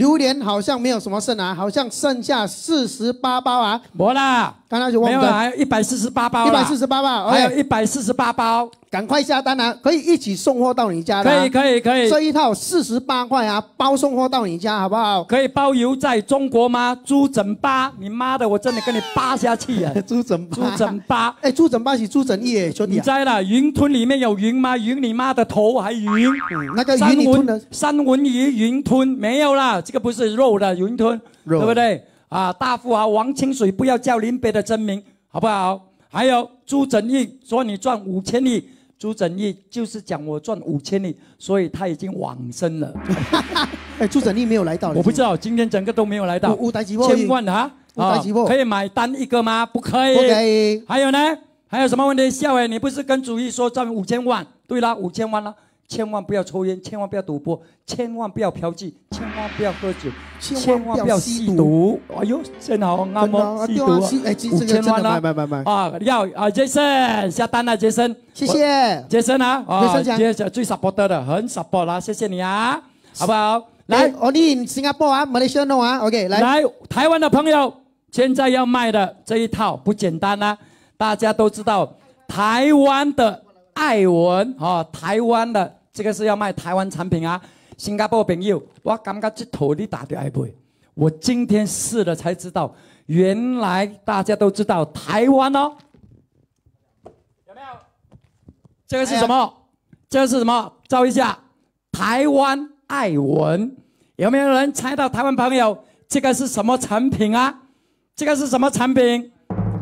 榴莲好像没有什么剩啊，好像剩下四十八包啊，没啦，剛才就忘了，还有一百四十八包啦，一百四十八包，还有哎，一百四十八包，赶快下单啊，可以一起送货到你家的啊，可以可以可以，这一套四十八块啊，包送货到你家，好不好？可以包邮在中国吗？猪整八，你妈的，我真的跟你扒下去啊！猪整八，猪整八。哎，猪整八是猪整葉，兄弟啊，你知啦，雲吞里面有云吗？云你妈的头还云。嗯那個三魚你吞的文三文鱼云吞没有啦，这个不是肉的云吞，肉對不對？啊，大富豪王清水不要叫林北的真名，好不好？还有朱振义说你赚五千亿，朱振义就是讲我赚五千亿，所以他已经往生了。哎，朱振义没有来到，我不知道今天整个都没有来到有有代誌不千万啊啊有代誌不可以买单一个吗？不可以。不可以還有呢？还有什么问题？笑伟，你不是跟主義說賺五千万？对啦，五千萬啦。千万不要抽烟，千万不要赌博，千万不要嫖妓，千万不要喝酒，千万不要吸吸毒毒。哎呦，真好，啱真的哦，吸毒哎五千万啦買買買買啊！要啊，Jason 下单啦，Jason，謝謝。傑森啊，啊 Jason 最 support 的，很 support 啦，谢谢你啊，好不好？來來，。我哋新加坡啊，馬來西亞弄啊，OK，来，来，台湾的朋友，现在要卖的这一套不简单啦、大家都知道，台湾的艾文啊、台湾的这个是要卖台湾产品啊。新加坡朋友，我感觉这头你打的爱不会？我今天试了才知道，原来大家都知道台湾哦。有没有这个是什么？这个是什么？照一下，台湾爱文，有没有人猜到？台湾朋友，这个是什么产品啊？这个是什么产品？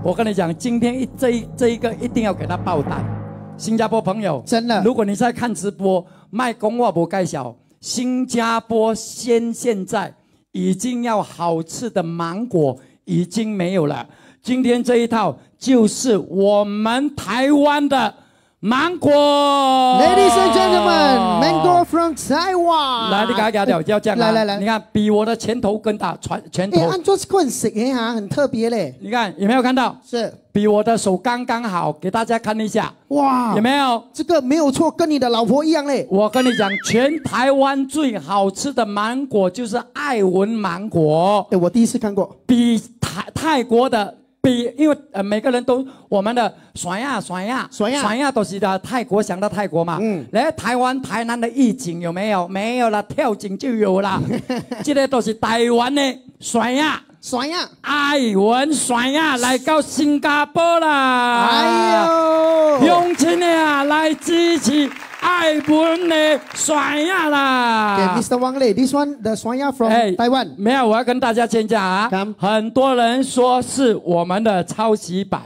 我跟你讲，今天一这一这一个一定要给他爆单。新加坡朋友，真的如果你在看直播，卖公话不盖小，新加坡现现在已经要好吃的芒果已经没有了。今天这一套就是我们台湾的芒果。Ladies and gentlemen, mango from Taiwan。来，你给他给他掉，要这样啊。来来来你看比我的拳头更大，拳拳哎，头，按做这个很特别嘞。你看有没有看到？是比我的手刚刚好，给大家看一下，哇，有没有？这个没有错，跟你的老婆一样嘞。我跟你讲，全台湾最好吃的芒果就是爱文芒果，哎，我第一次看过。比泰泰国的比，因为呃每个人都我们的甩呀甩呀甩呀甩呀都是的泰国想到泰国嘛，嗯嗯，来台湾台南的疫情有没有？没有了，跳井就有了，这个都是台湾的甩呀。酸呀！爱文酸呀，来到新加坡啦！哎呦，用钱啊来支持爱文的酸呀给啦！Mr. Wang 嘞，this one the 酸呀 from 哎台湾。没有，我要跟大家先讲啊看，很多人说是我们的抄袭版。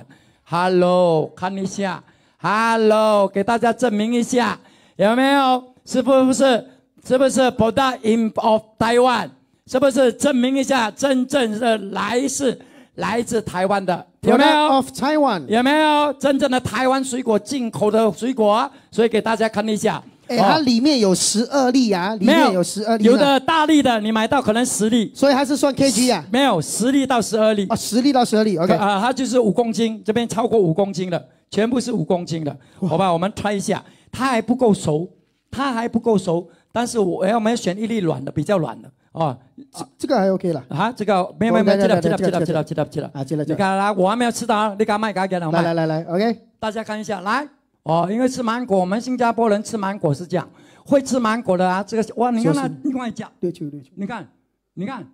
Hello，看一下，Hello，给大家证明一下，有没有？是不是？是不是 product in of Taiwan？是不是证明一下真正的来是来自台湾的？有没有？of Taiwan？有没有真正的台湾水果进口的水果啊？所以给大家看一下。它里面有十二粒啊，里没面有十二粒。有，的大粒的，你买到可能十粒，所以还是算 kg 啊。没有十粒到十二粒啊，。十粒到十二粒，OK。啊，它就是五公斤，这边超过五公斤的，全部是五公斤的，好吧？我们猜一下，它还不够熟，它还不够熟，但是我要我们选一粒软的，比较软的哦。这这个还 OK 了。啊，这个没有没有没有，记得记得记得记得记得记得啊记得你看来我还没有吃到啊，你敢卖给他来来来来，OK。大家看一下，来哦，因为吃芒果，我们新加坡人吃芒果是这样，会吃芒果的啊，这个哇，你看那另外一家，对球对球。你看，你看，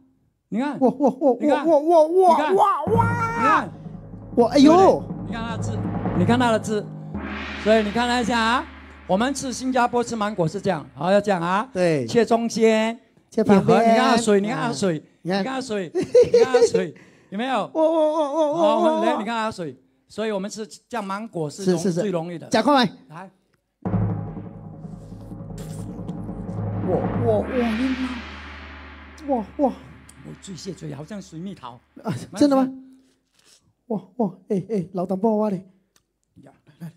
你看，哇哇哇哇哇哇你看哇哇你看。哇！哎呦，你看他的字，你看他的字，所以你看他一下啊。我们吃新加坡吃芒果是这样，好要这样啊，对切中间，切旁边你看阿水，你看阿水，你看阿水，你看阿水，有没有？哇哇哇哇好，哇来，你！看阿水，所以我们吃这样芒果是是是是最容易的。加快来！来，哇哇哇！哇哇！我最蟹嘴好像水蜜桃，啊，真的吗？哇哇！哎哎，老淡薄我嘞，呀来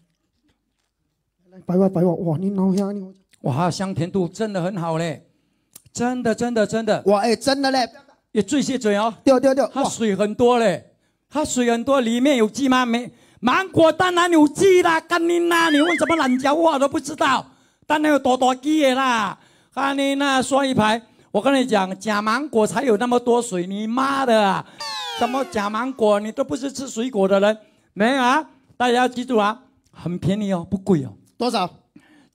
来白我白我，哇！你挠下你，哇，香甜度真的很好嘞，真的真的真的，哇哎，真的嘞，也最蟹嘴哦。掉掉掉！它水很多嘞，它水很多，里面有鸡吗？没，芒果当然有鸡啦，干你啦！你问什么懒讲话都不知道，当然有多多鸡的啦。干你那说一排，我跟你讲，假芒果才有那么多水，你妈的啊！什么假芒果？你都不是吃水果的人，没有啊？大家要记住啊，很便宜哦，不贵哦。多少？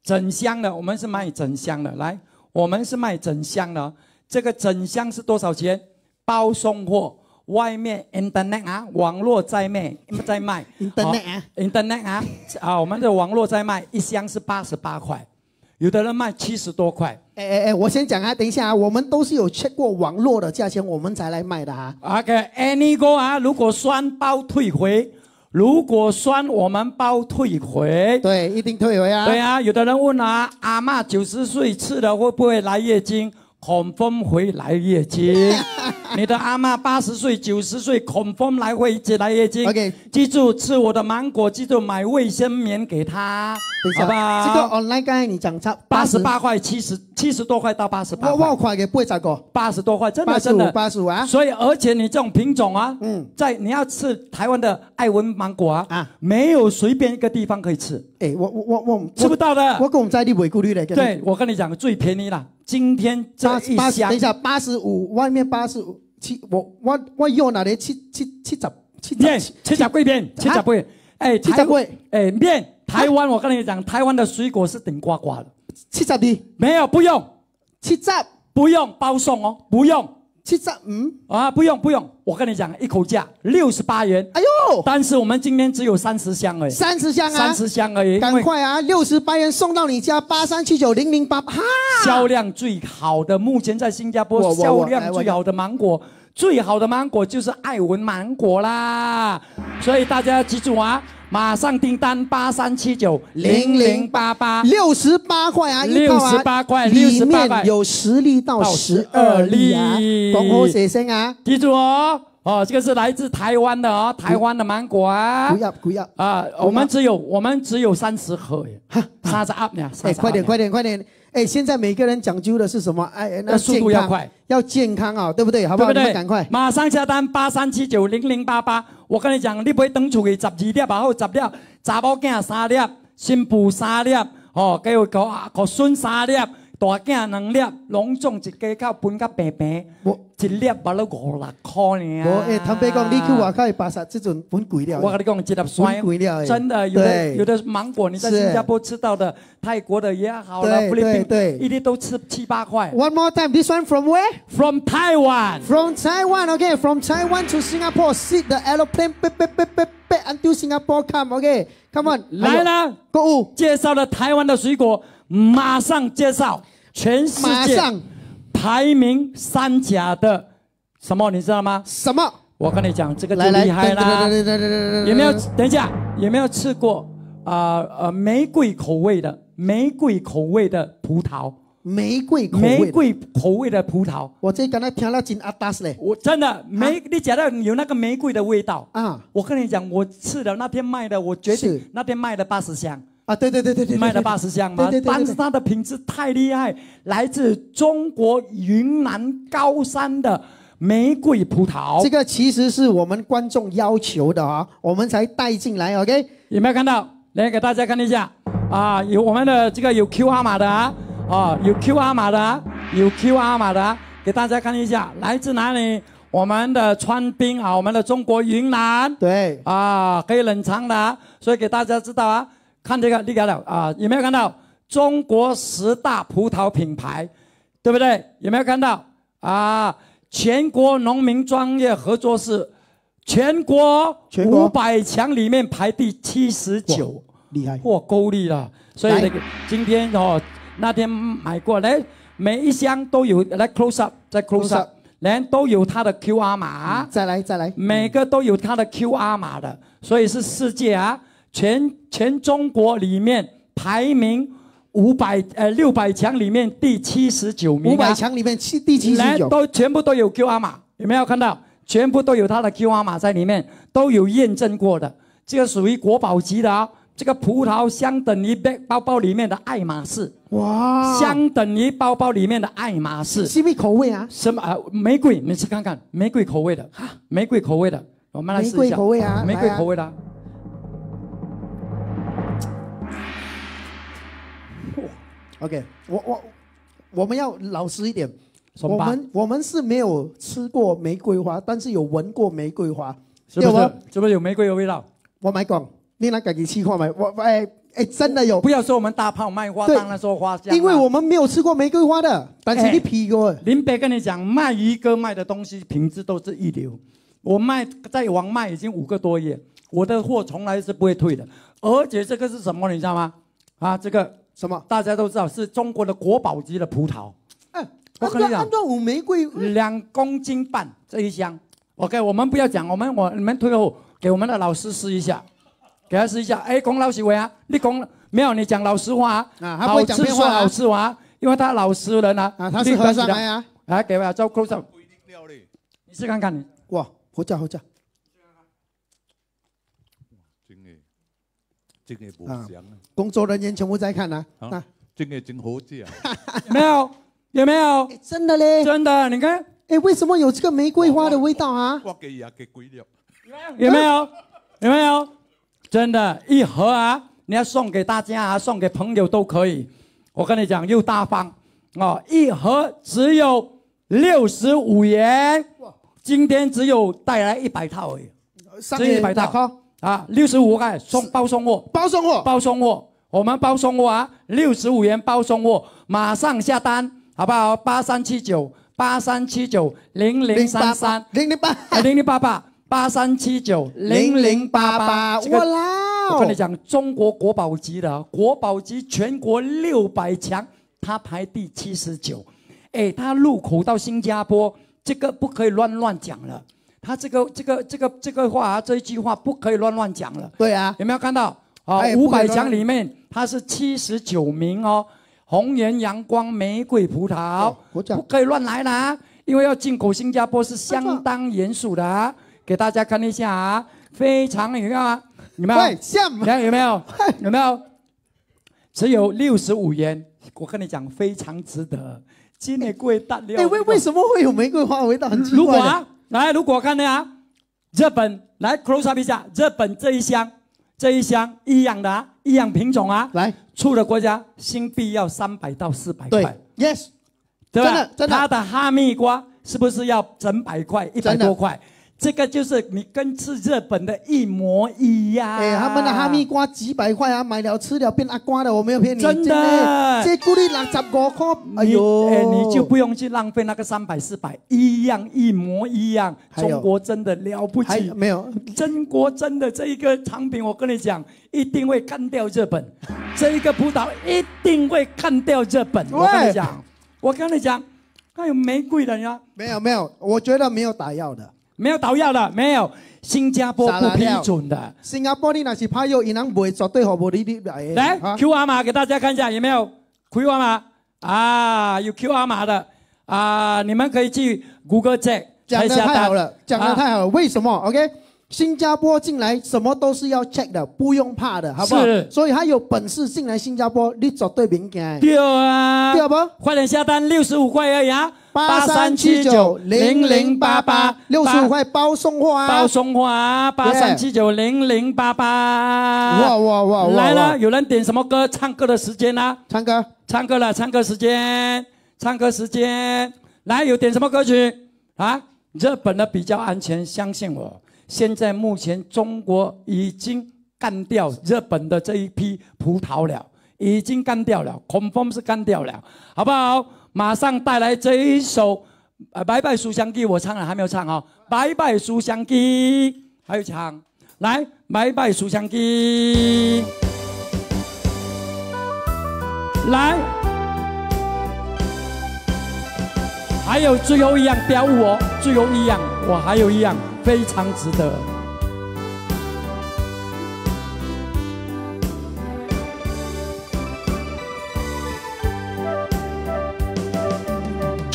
整箱的，我们是卖整箱的。来，我们是卖整箱的哦。这个整箱是多少钱？包送货，外面 internet 啊，网络在卖，在卖 Internet 啊哦，internet 啊，啊，我们的网络在卖，一箱是八十八块，有的人卖七十多块。哎哎哎，我先讲啊，等一下啊，我们都是有 check 过网络的价钱，我们才来卖的啊。OK，any go 啊，如果酸包退回，如果酸我们包退回。对，一定退回啊。对啊，有的人问啊，阿嬷九十岁吃了会不会来月经？恐风回来月经。你的阿妈八十岁、九十岁，恐风来会一直来月经。OK 记住吃我的芒果，记住买卫生棉给他，好不下，好？这个 online 刚才你讲差八十，八块，七十七十多块到八十八我我块，快给八十个，八十多块，真的八十真的五，八十五啊。所以，而且你这种品种啊，嗯嗯，在你要吃台湾的爱文芒果啊，啊啊，没有随便一个地方可以吃，哎，我我我我吃不到的。我跟我们在地维顾率嘞。跟你对，我跟你讲，最便宜了。今天这八一箱。八十等一，下，八十五，外面八十五，七，我我我用哪里七七七十七面十七十贵片，七十贵，哎，七十贵，哎，面，台湾我跟你讲，台湾的水果是顶呱呱的，七十的，没有不用。七十？不用包送哦，不用七十五，啊，不用不用，我跟你讲，一口价六十八元，哎呦，但是我们今天只有三十箱而已，三十箱啊，三十箱而已，赶快啊，六十八元送到你家，八三七九零零八，哈，销量最好的，目前在新加坡销量最好的芒果，最好的芒果就是爱文芒果啦。所以大家要记住啊，马上订单八三七九零零八八。六十八块啊，一套啊，68块里68块面有十粒到到十二粒啊粒，恭贺先生啊，记住哦，哦，这个是来自台湾的哦，台湾的芒果啊不。要不要，啊，我们只有我们只有三十盒耶，三十 up 呢，哎，30快点快点快点！哎，现在每个人讲究的是什么？哎，那速度要快，要健康啊，对不对？好不好？对不对？赶快！马上下单八三七九零零八八。我跟你讲，你不会等出去十二粒，然后十粒，查某囝三粒，新妇三粒，哦，给我个个孙三粒，大囝两粒，隆重一家口分甲平平我，一粒把了五六块呢。我哎，坦白讲，你去外口的巴萨这种很贵了。我跟你讲，一粒酸贵了哎真的有的有的芒果，你在新加坡吃到的，泰国的也好了，菲律宾对对一粒都吃七八块。One more time, this one from where? From Taiwan，From Taiwan, okay. From Taiwan to Singapore, sit the aeroplane, beep, beep, beep, beep, beep, until Singapore come, okay. Come on，来了。购物，介绍了台湾的水果，马上介绍全世界排名三甲的什么，你知道吗？什么？我跟你讲，这个就厉害啦！有没有？等一下，有没有吃过啊、呃？玫瑰口味的玫瑰口味的葡萄。玫瑰口味，玫瑰口味的葡萄，我这刚才听了真阿达斯嘞！我真的玫，你觉到有那个玫瑰的味道啊？我跟你讲，我吃了那天卖的，我决定那天卖的八十箱。啊！对对对对对，卖了八十箱嘛，对对对对但是它的品质太厉害，来自中国云南高山的玫瑰葡萄，这个其实是我们观众要求的啊，我们才带进来，OK？有没有看到？来给大家看一下。啊，有我们的这个有 QR 码的啊，啊有 QR 码的啊，有 QR 码的啊，给大家看一下，来自哪里？我们的川滨啊，我们的中国云南，对，啊，可以冷藏的、啊，所以给大家知道啊，看这个，你看到啊，有没有看到中国十大葡萄品牌，对不对？有没有看到啊？全国农民专业合作社，全国五百强里面排第七十九，厉害，哇，够力了！所以那个今天哦，那天买过来，每一箱都有来 close up，再 close up，连都有它的 QR 码。再来再来，每个都有它的 QR 码的，所以是世界啊，全全中国里面排名五百呃六百强里面第七十九名、啊，五百强里面七第七十九，来都全部都有 QR 码，有没有看到？全部都有它的 QR 码在里面，都有验证过的，这个属于国宝级的啊。这个葡萄相等于背包包里面的爱马仕，哇，相等于包包里面的爱马仕。什么口味啊？什么啊？玫瑰，你去看看，玫瑰口味的，玫瑰口味的，我们来试一下。玫瑰口味啊玫来啊瑰口味的啊。OK，我我我们要老实一点，我们我们是没有吃过玫瑰花，但是有闻过玫瑰花，是不对是？是不是有玫瑰的味道？我买讲，你拿自己吃看没？我哎哎，真的有，不要说我们大炮卖花，当然说花香啊。因为我们没有吃过玫瑰花的，但是哎你批过，林北跟你讲，卖鱼哥卖的东西品质都是一流。我卖在网卖已经五个多月，我的货从来是不会退的。而且这个是什么，你知道吗？啊，这个什么？大家都知道是中国的国宝级的葡萄，哎，我跟你讲安段五玫瑰，两公斤半这一箱。OK，我们不要讲，我们我你们退后给我们的老师试一下，给他试一下。哎，龚老师喂啊，你龚没有？你讲老实话啊，啊他不会讲好吃骗话啊说好吃啊，因为他老实人啊。啊，他是和尚来啊。啊，来，给我照 close up，你试看看你。哇，好食好食，真的，真的无啊香啊，工作人员全部在看啊，啊啊，真的真好食。有没有？有没有？哎真的嘞，真的，你看哎，为什么有这个玫瑰花的味道啊？我给也给几粒，有没有？有没有？真的，一盒啊，你要送给大家啊，送给朋友都可以。我跟你讲，又大方哦，一盒只有六十五元，今天只有带来一百套而已上这一百套啊，六十五块送包送货。包送货，包送货，我们包送货啊，六十五元包送货，马上下单，好不好？八三七九八三七九零零三三，零零八哎，零零八八八三七九零零八八，这个哇啦！我跟你，讲，中国国宝级的，国宝级全国六百强，它排第七十九。哎，它入口到新加坡，这个不可以乱乱讲了。它这个这个这个这个话啊，这一句话不可以乱乱讲了。对啊，有没有看到？啊哎，五百强里面它是七十九名哦。红颜阳光玫瑰葡萄不可以乱来啦，因为要进口新加坡是相当严肃的啊。给大家看一下啊，非常有没有啊？有没有？喂，像你看有没有？有没有？只有六十五元，我跟你讲，非常值得。今年贵大料。哎，为为什么会有玫瑰花味道？很奇怪。如果啊，来，如果看的啊，日本来 close up 一下，日本这一箱，这一箱一样的啊，一样品种啊，来，出的国家新币要三百到四百对块，，yes，对吧？真的真的。它的哈密瓜是不是要整百块，一百多块？这个就是你跟吃日本的一模一样。哎，他们的哈密瓜几百块啊，买了吃了变阿瓜了，我没有骗你，真的这鼓励六十五块，哎呦，哎，你就不用去浪费那个三百四百，一样一模一样。中国真的了不起没有？中国真的这一个产品，我跟你讲，一定会干掉日本。这一个葡萄一定会干掉日本。我跟你讲，我跟你讲，还有玫瑰的呀，没有没有，我觉得没有打药的。没有倒药的，没有，新加坡不批准的。新加坡你那是拍药，伊人袂绝对好无你你来的。来啊 QR 码给大家看一下，有没有 QR 码啊？有 QR 码的啊，你们可以去谷歌 check 讲的太好了，讲的啊太好了。为什么？OK，新加坡进来什么都是要 check 的，不用怕的，好不好是？所以他有本事进来新加坡，你绝对免惊。对啊，对不？快点下单，六十五块而已啊！八三七九零零八八，六十五块包送货啊！包送货啊！八三七九零零八八。哇哇哇哇！来了，有人点什么歌？唱歌的时间啊！唱歌唱歌了，唱歌时间，唱歌时间。来，有点什么歌曲啊？日本的比较安全，相信我。现在目前中国已经干掉日本的这一批葡萄了，已经干掉了，恐风是干掉了，好不好？马上带来这一首，呃，拜拜书香记，我唱了还没有唱啊、拜拜书香记，还有唱，来，拜拜书香记，来。还有最后一样表我，最后一样，我还有一样非常值得。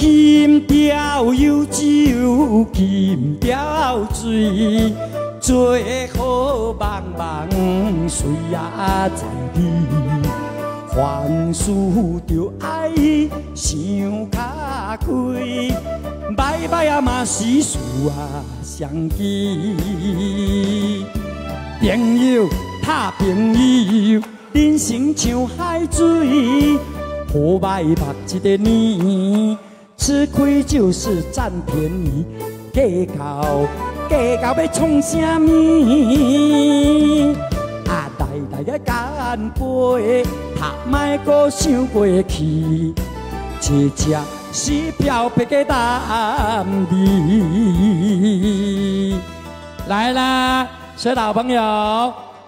金雕有酒，金雕水，最好茫茫水也在你。凡事着爱想较开，拜拜啊嘛是事啊相记。朋友拍朋友，人生像海水，好歹拍一个年，吃亏就是占便宜，计较计较要创啥物？啊，代代个干杯，拍莫搁想过去，这只是漂泊的淡你。来啦，所有的好朋友，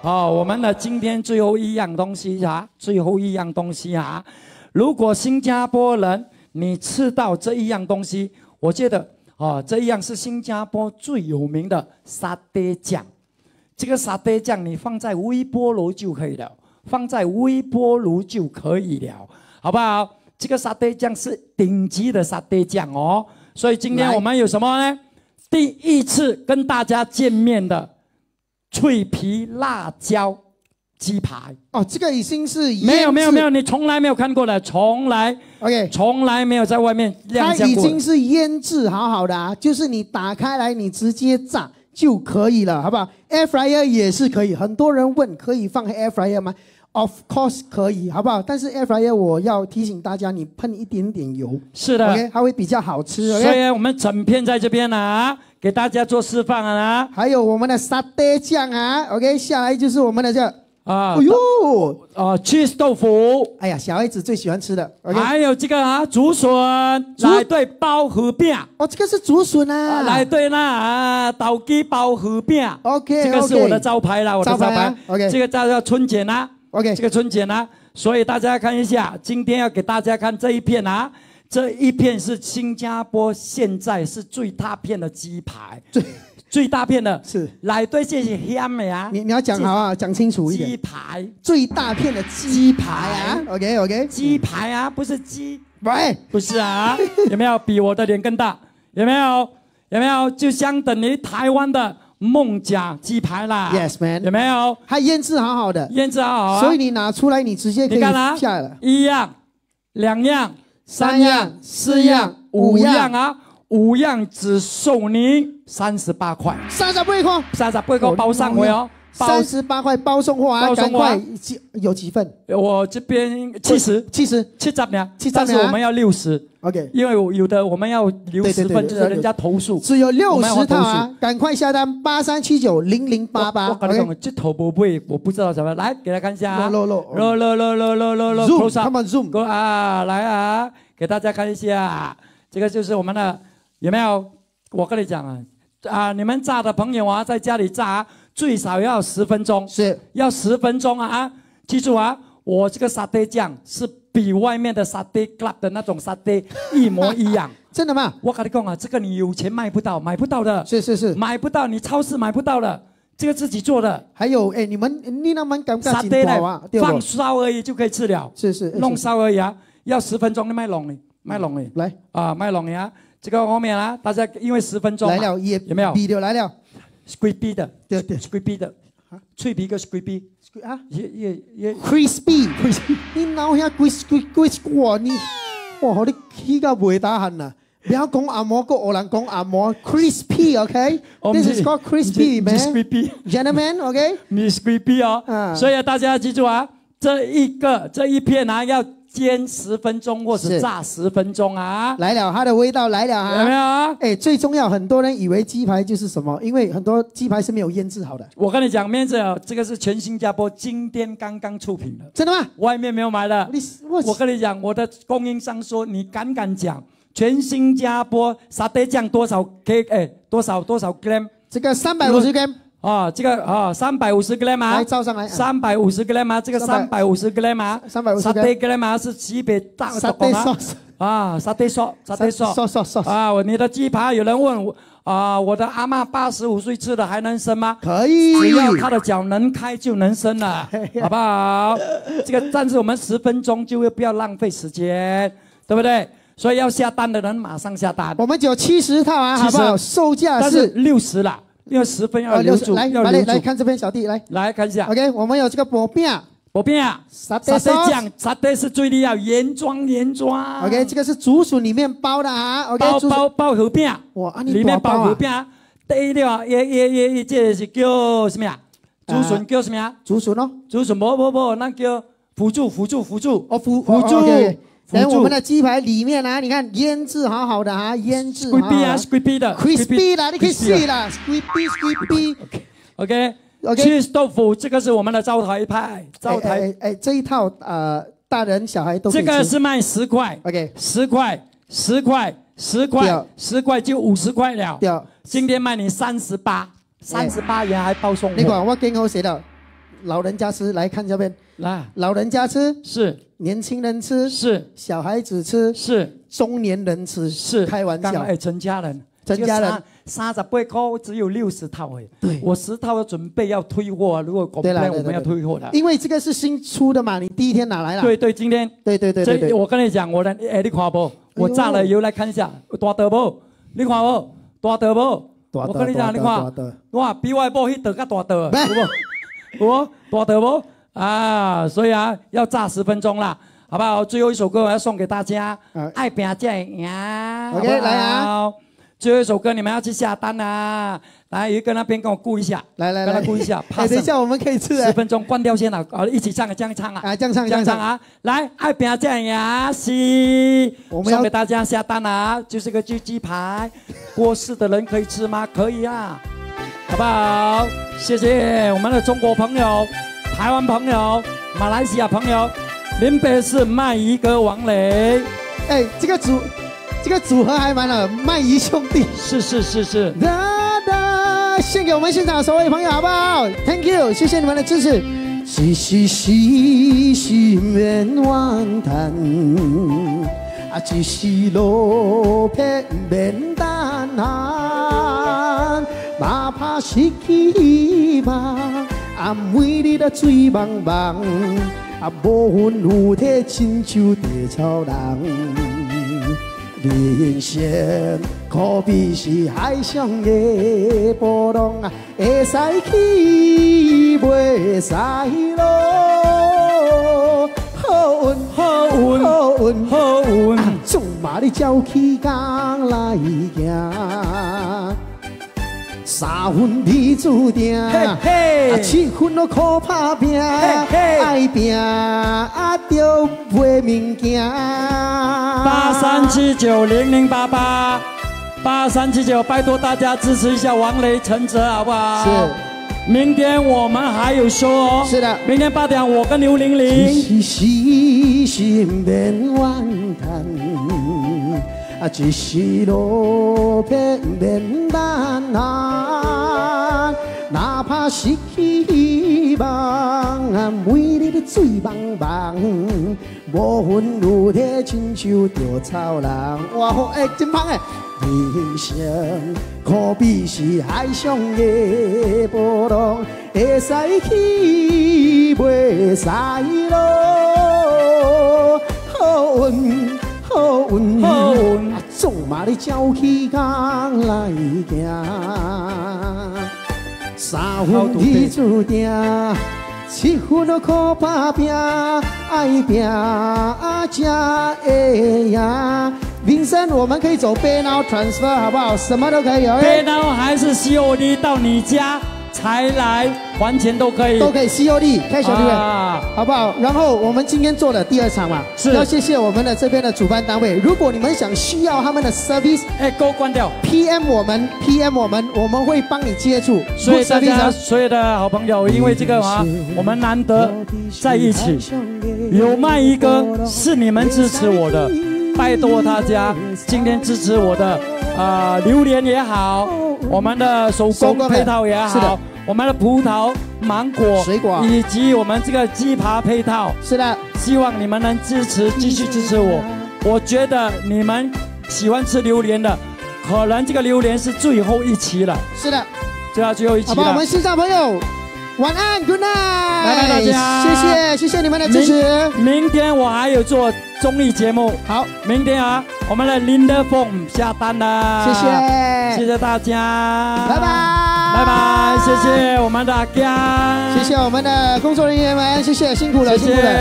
哦，我们的今天最后一样东西啊，最后一样东西啊，如果新加坡人你吃到这一样东西，我觉得啊，这一样是新加坡最有名的沙爹酱。这个沙爹酱你放在微波炉就可以了，放在微波炉就可以了，好不好？这个沙爹酱是顶级的沙爹酱哦，所以今天我们有什么呢？第一次跟大家见面的脆皮辣椒鸡排，哦，这个已经是没有没有没有，你从来没有看过的，从来，OK，从来没有在外面亮它相过的已经。是腌制好好的啊，就是你打开来，你直接炸就可以了，好不好？Air fryer 也是可以，很多人问可以放 Air fryer 吗？Of course 可以，好不好？但是 Air fryer 我要提醒大家，你喷一点点油是的，OK，它会比较好吃所。以我们整片在这边啊，给大家做示范啊。还有我们的沙爹酱啊，OK，下来就是我们的这啊哎，呦，啊，cheese 豆腐，哎呀，小孩子最喜欢吃的。还有这个啊，竹笋，来对包河饼。哦，这个是竹笋啊，啊，来对啦啊，倒鸡包河饼。OK，这个是我的招牌啦，我的招牌招牌。啊。，OK。这个叫做春卷啦 OK 这个春卷啦，所以大家看一下，今天要给大家看这一片啊，这一片是新加坡现在是最大片的鸡排，最最大片的是来对这些香的啊，你你要讲好啊，讲清楚一鸡点。排，最大片的鸡排啊，OK OK，鸡排啊，不是鸡。喂，不是啊，有没有比我的脸更大？有没有？有没有？就相等于台湾的梦甲鸡排啦。Yes, man 有没有？它腌制好好的，腌制好好啊。所以你拿出来，你直接可以下了。，一样、两样、三三样样、四样、五样啊，五样只送你三十八块，三十八块，三十八块包上回哦，三十八块包送货啊，包送货，几有几份？我这边七十，七十，七十。秒，但是我们要六十，OK，因为有的我们要留十份，就是人家投诉，只有六十套啊，赶快下单八三七九零零八八。我跟你讲，这头不会，我不知道怎么，来给他看一下，露露露露露。露露，zoom，他们 zoom，哥啊，来啊，给大家看一下，这个就是我们的，有没有？我跟你讲啊。啊，你们炸的朋友啊，在家里炸啊最少要十分钟，是要十分钟啊啊！记住啊，我这个沙爹酱是比外面的沙爹 club 的那种沙爹一模一样。真的吗？我跟你讲啊，这个你有钱买不到，买不到的，是是是，买不到，你超市买不到的，这个自己做的。还有哎，你们你那们敢不敢紧沙爹啊？呢，放？烧而已就可以吃了，是是弄烧而已啊，要十分钟，你卖弄的，卖弄的来啊，卖弄的啊。这个后面啊，大家因为十分钟来了也有没有比了来了 squeeze 的，对对 squeeze 的，脆皮个 squeeze，啊也也也，crispy，你脑遐 crispy crispy 哇你，哇你起到袂打痕呐！不要讲按摩，个有人讲按摩，crispy，OK？This is called crispy, man. squeeze。Gentlemen，OK？你 squeeze 哦，嗯所以大家要记住啊，这一个这一片啊要煎十分钟或是是炸十分钟啊，来了，它的味道来了有没啊！有啊？哎，最重要，很多人以为鸡排就是什么，因为很多鸡排是没有腌制好的，我跟你讲，面子哦这个是全新加坡今天刚刚出品的，真的吗？外面没有买的。你我我跟你讲，我的供应商说，你敢敢讲，全新加坡沙爹酱多少 K 哎多少多少 gram 这个三百五十 gram 啊？这个哦三百五十 gram 啊来，照上来，三百五十 gram 啊，这个三百五十 gram 啊，350沙爹 gram 啊是级别大的沙爹啊沙爹 sauce，沙爹 sauce 啊，我你的鸡排有人问我啊，我的阿嬷八十五岁吃的还能生吗？可以，只要她的脚能开就能生了，好不好？这个但是我们十分钟就会不要浪费时间，对不对？所以要下单的人马上下单，我们只有七十套啊，好不好？售价是是六十啦，因为十分要呃留住，来，要留住。来来来。看这边小弟来。来看一下，，OK，我们有这个薄饼。薄饼。啊，沙爹沙爹酱，沙爹是最厉害，原装原装。，OK，这个是竹笋里面包的啊，OK，包包包河饼，哇啊你里面包河饼，第一了，也也也也，这是叫什么呀？竹笋叫什么呀？竹笋哦，竹笋不不不，那叫辅助辅助辅助。哦辅辅助。OK，辅助然后我们的鸡排里面啊，你看腌制好好的啊，腌制好好 squeeze 啊的 squeeze 的。Crispy 啦，你可以 crispy 啊试啦，squeeze squeeze。OK OK cheese 豆腐，这个是我们的招牌派，招哎牌，哎哎，这一套呃，大人小孩都这个是卖十块。OK 十块十块十块十块就五十块了。对，今天卖你三十八，三十八元还包送。你管我跟后写的，老人家吃，来看这边，来。老人家吃，是。年轻人吃，是。小孩子吃，是。中年人吃，是，开玩笑。哎，陈家人，陈家人。这个三三十八块只有六十套哎，对。我十套要准备要退货啊，如果对啦 complain 我们要退货的。因为这个是新出的嘛，你第一天哪来了。对对，今天对对。对对对这我跟你讲，我的哎，你看不？我炸了油来看一下，大得不？你看不？大得不？大我跟你讲，你看。大，哇，比外婆迄得较大得，不？有不？大得不？啊，所以啊，要炸十分钟啦，好不好？最后一首歌我要送给大家啊，爱拼才会赢。OK，好好来啊！最后一首歌你们要去下单啊！来，有一个那边跟我顾一下，来来来，跟他顾一下，哎，等一下我们可以吃哎。十分钟关掉先了，啊，一起唱啊，这样唱啊。啊，这样唱这样唱啊！来，爱拼酱牙西，我们要送给大家下单啊！就是个鸡鸡排，过世的人可以吃吗？可以啊，好不好？谢谢我们的中国朋友，台湾朋友、马来西亚朋友，林北是卖一哥王磊，哎，这个组这个组合还蛮好，麦姨兄弟。是是是是，哒哒，献给我们现场所有朋友，好不好？Thank you，谢谢你们的支持。只是细心免怨叹，啊，只是路偏免单寒，哪怕失去希望，啊，每日都醉茫茫，啊，无魂有体，亲像地草人。人生可比是海上的波浪啊，会使起，袂使落。好运，好运好运，好运嘛你照起工来行。三分天注定，七分都靠打拼，爱拼啊着袂物件。八三七九零零八八八三七九，拜托大家支持一下王雷陈哲，好不好？是。明天我们还有 show 哦。是的明天八点我跟刘玲只玲。是细心免怨叹，啊，只是路变免单寒，哪怕失去希望，啊，每日都醉茫茫，无魂有体，亲像稻草人。哇吼，哎，真棒哎！人生可比是海上的波浪，会使起，袂使落。好运，好运，好运啊，总嘛你照起工来行。三分天注定，七分都靠打拼，爱拼才会赢。林森，我们可以走 Pay Now Transfer 好不好？什么都可以飞，OK？刀还是 COD 到你家才来还钱都可以。都可以 COD 开小弟啊好不好？然后我们今天做的第二场嘛，是要谢谢我们的这边的主办单位。如果你们想需要他们的 service。哎，给我关掉。PM 我们，PM 我们，我们会帮你接触。所以大家所有的好朋友，因为这个啊，我们难得在一起，有卖一个是你们支持我的，拜托大家今天支持我的，啊，榴莲也好，我们的手工配套也好，我们的葡萄、芒果、水果以及我们这个鸡扒配套，是的，希望你们能支持，继续支持我。我觉得你们喜欢吃榴莲的，可能这个榴莲是最后一期了，是的，就要最后一期好不好？我们。线上朋友，晚安，Good night，拜拜大家。谢谢谢谢你们的支持。明天我还有做综艺节目，好，明天啊，我们的林德凤下单了，谢谢，谢谢大家，拜拜，拜拜，谢谢我们的阿江，谢谢我们的工作人员们，谢谢辛苦了，谢辛苦了。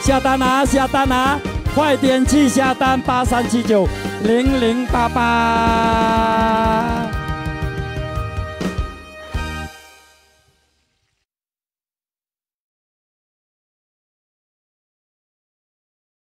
谢，下单啊，下单啊，快点去下单八三七九零零八八。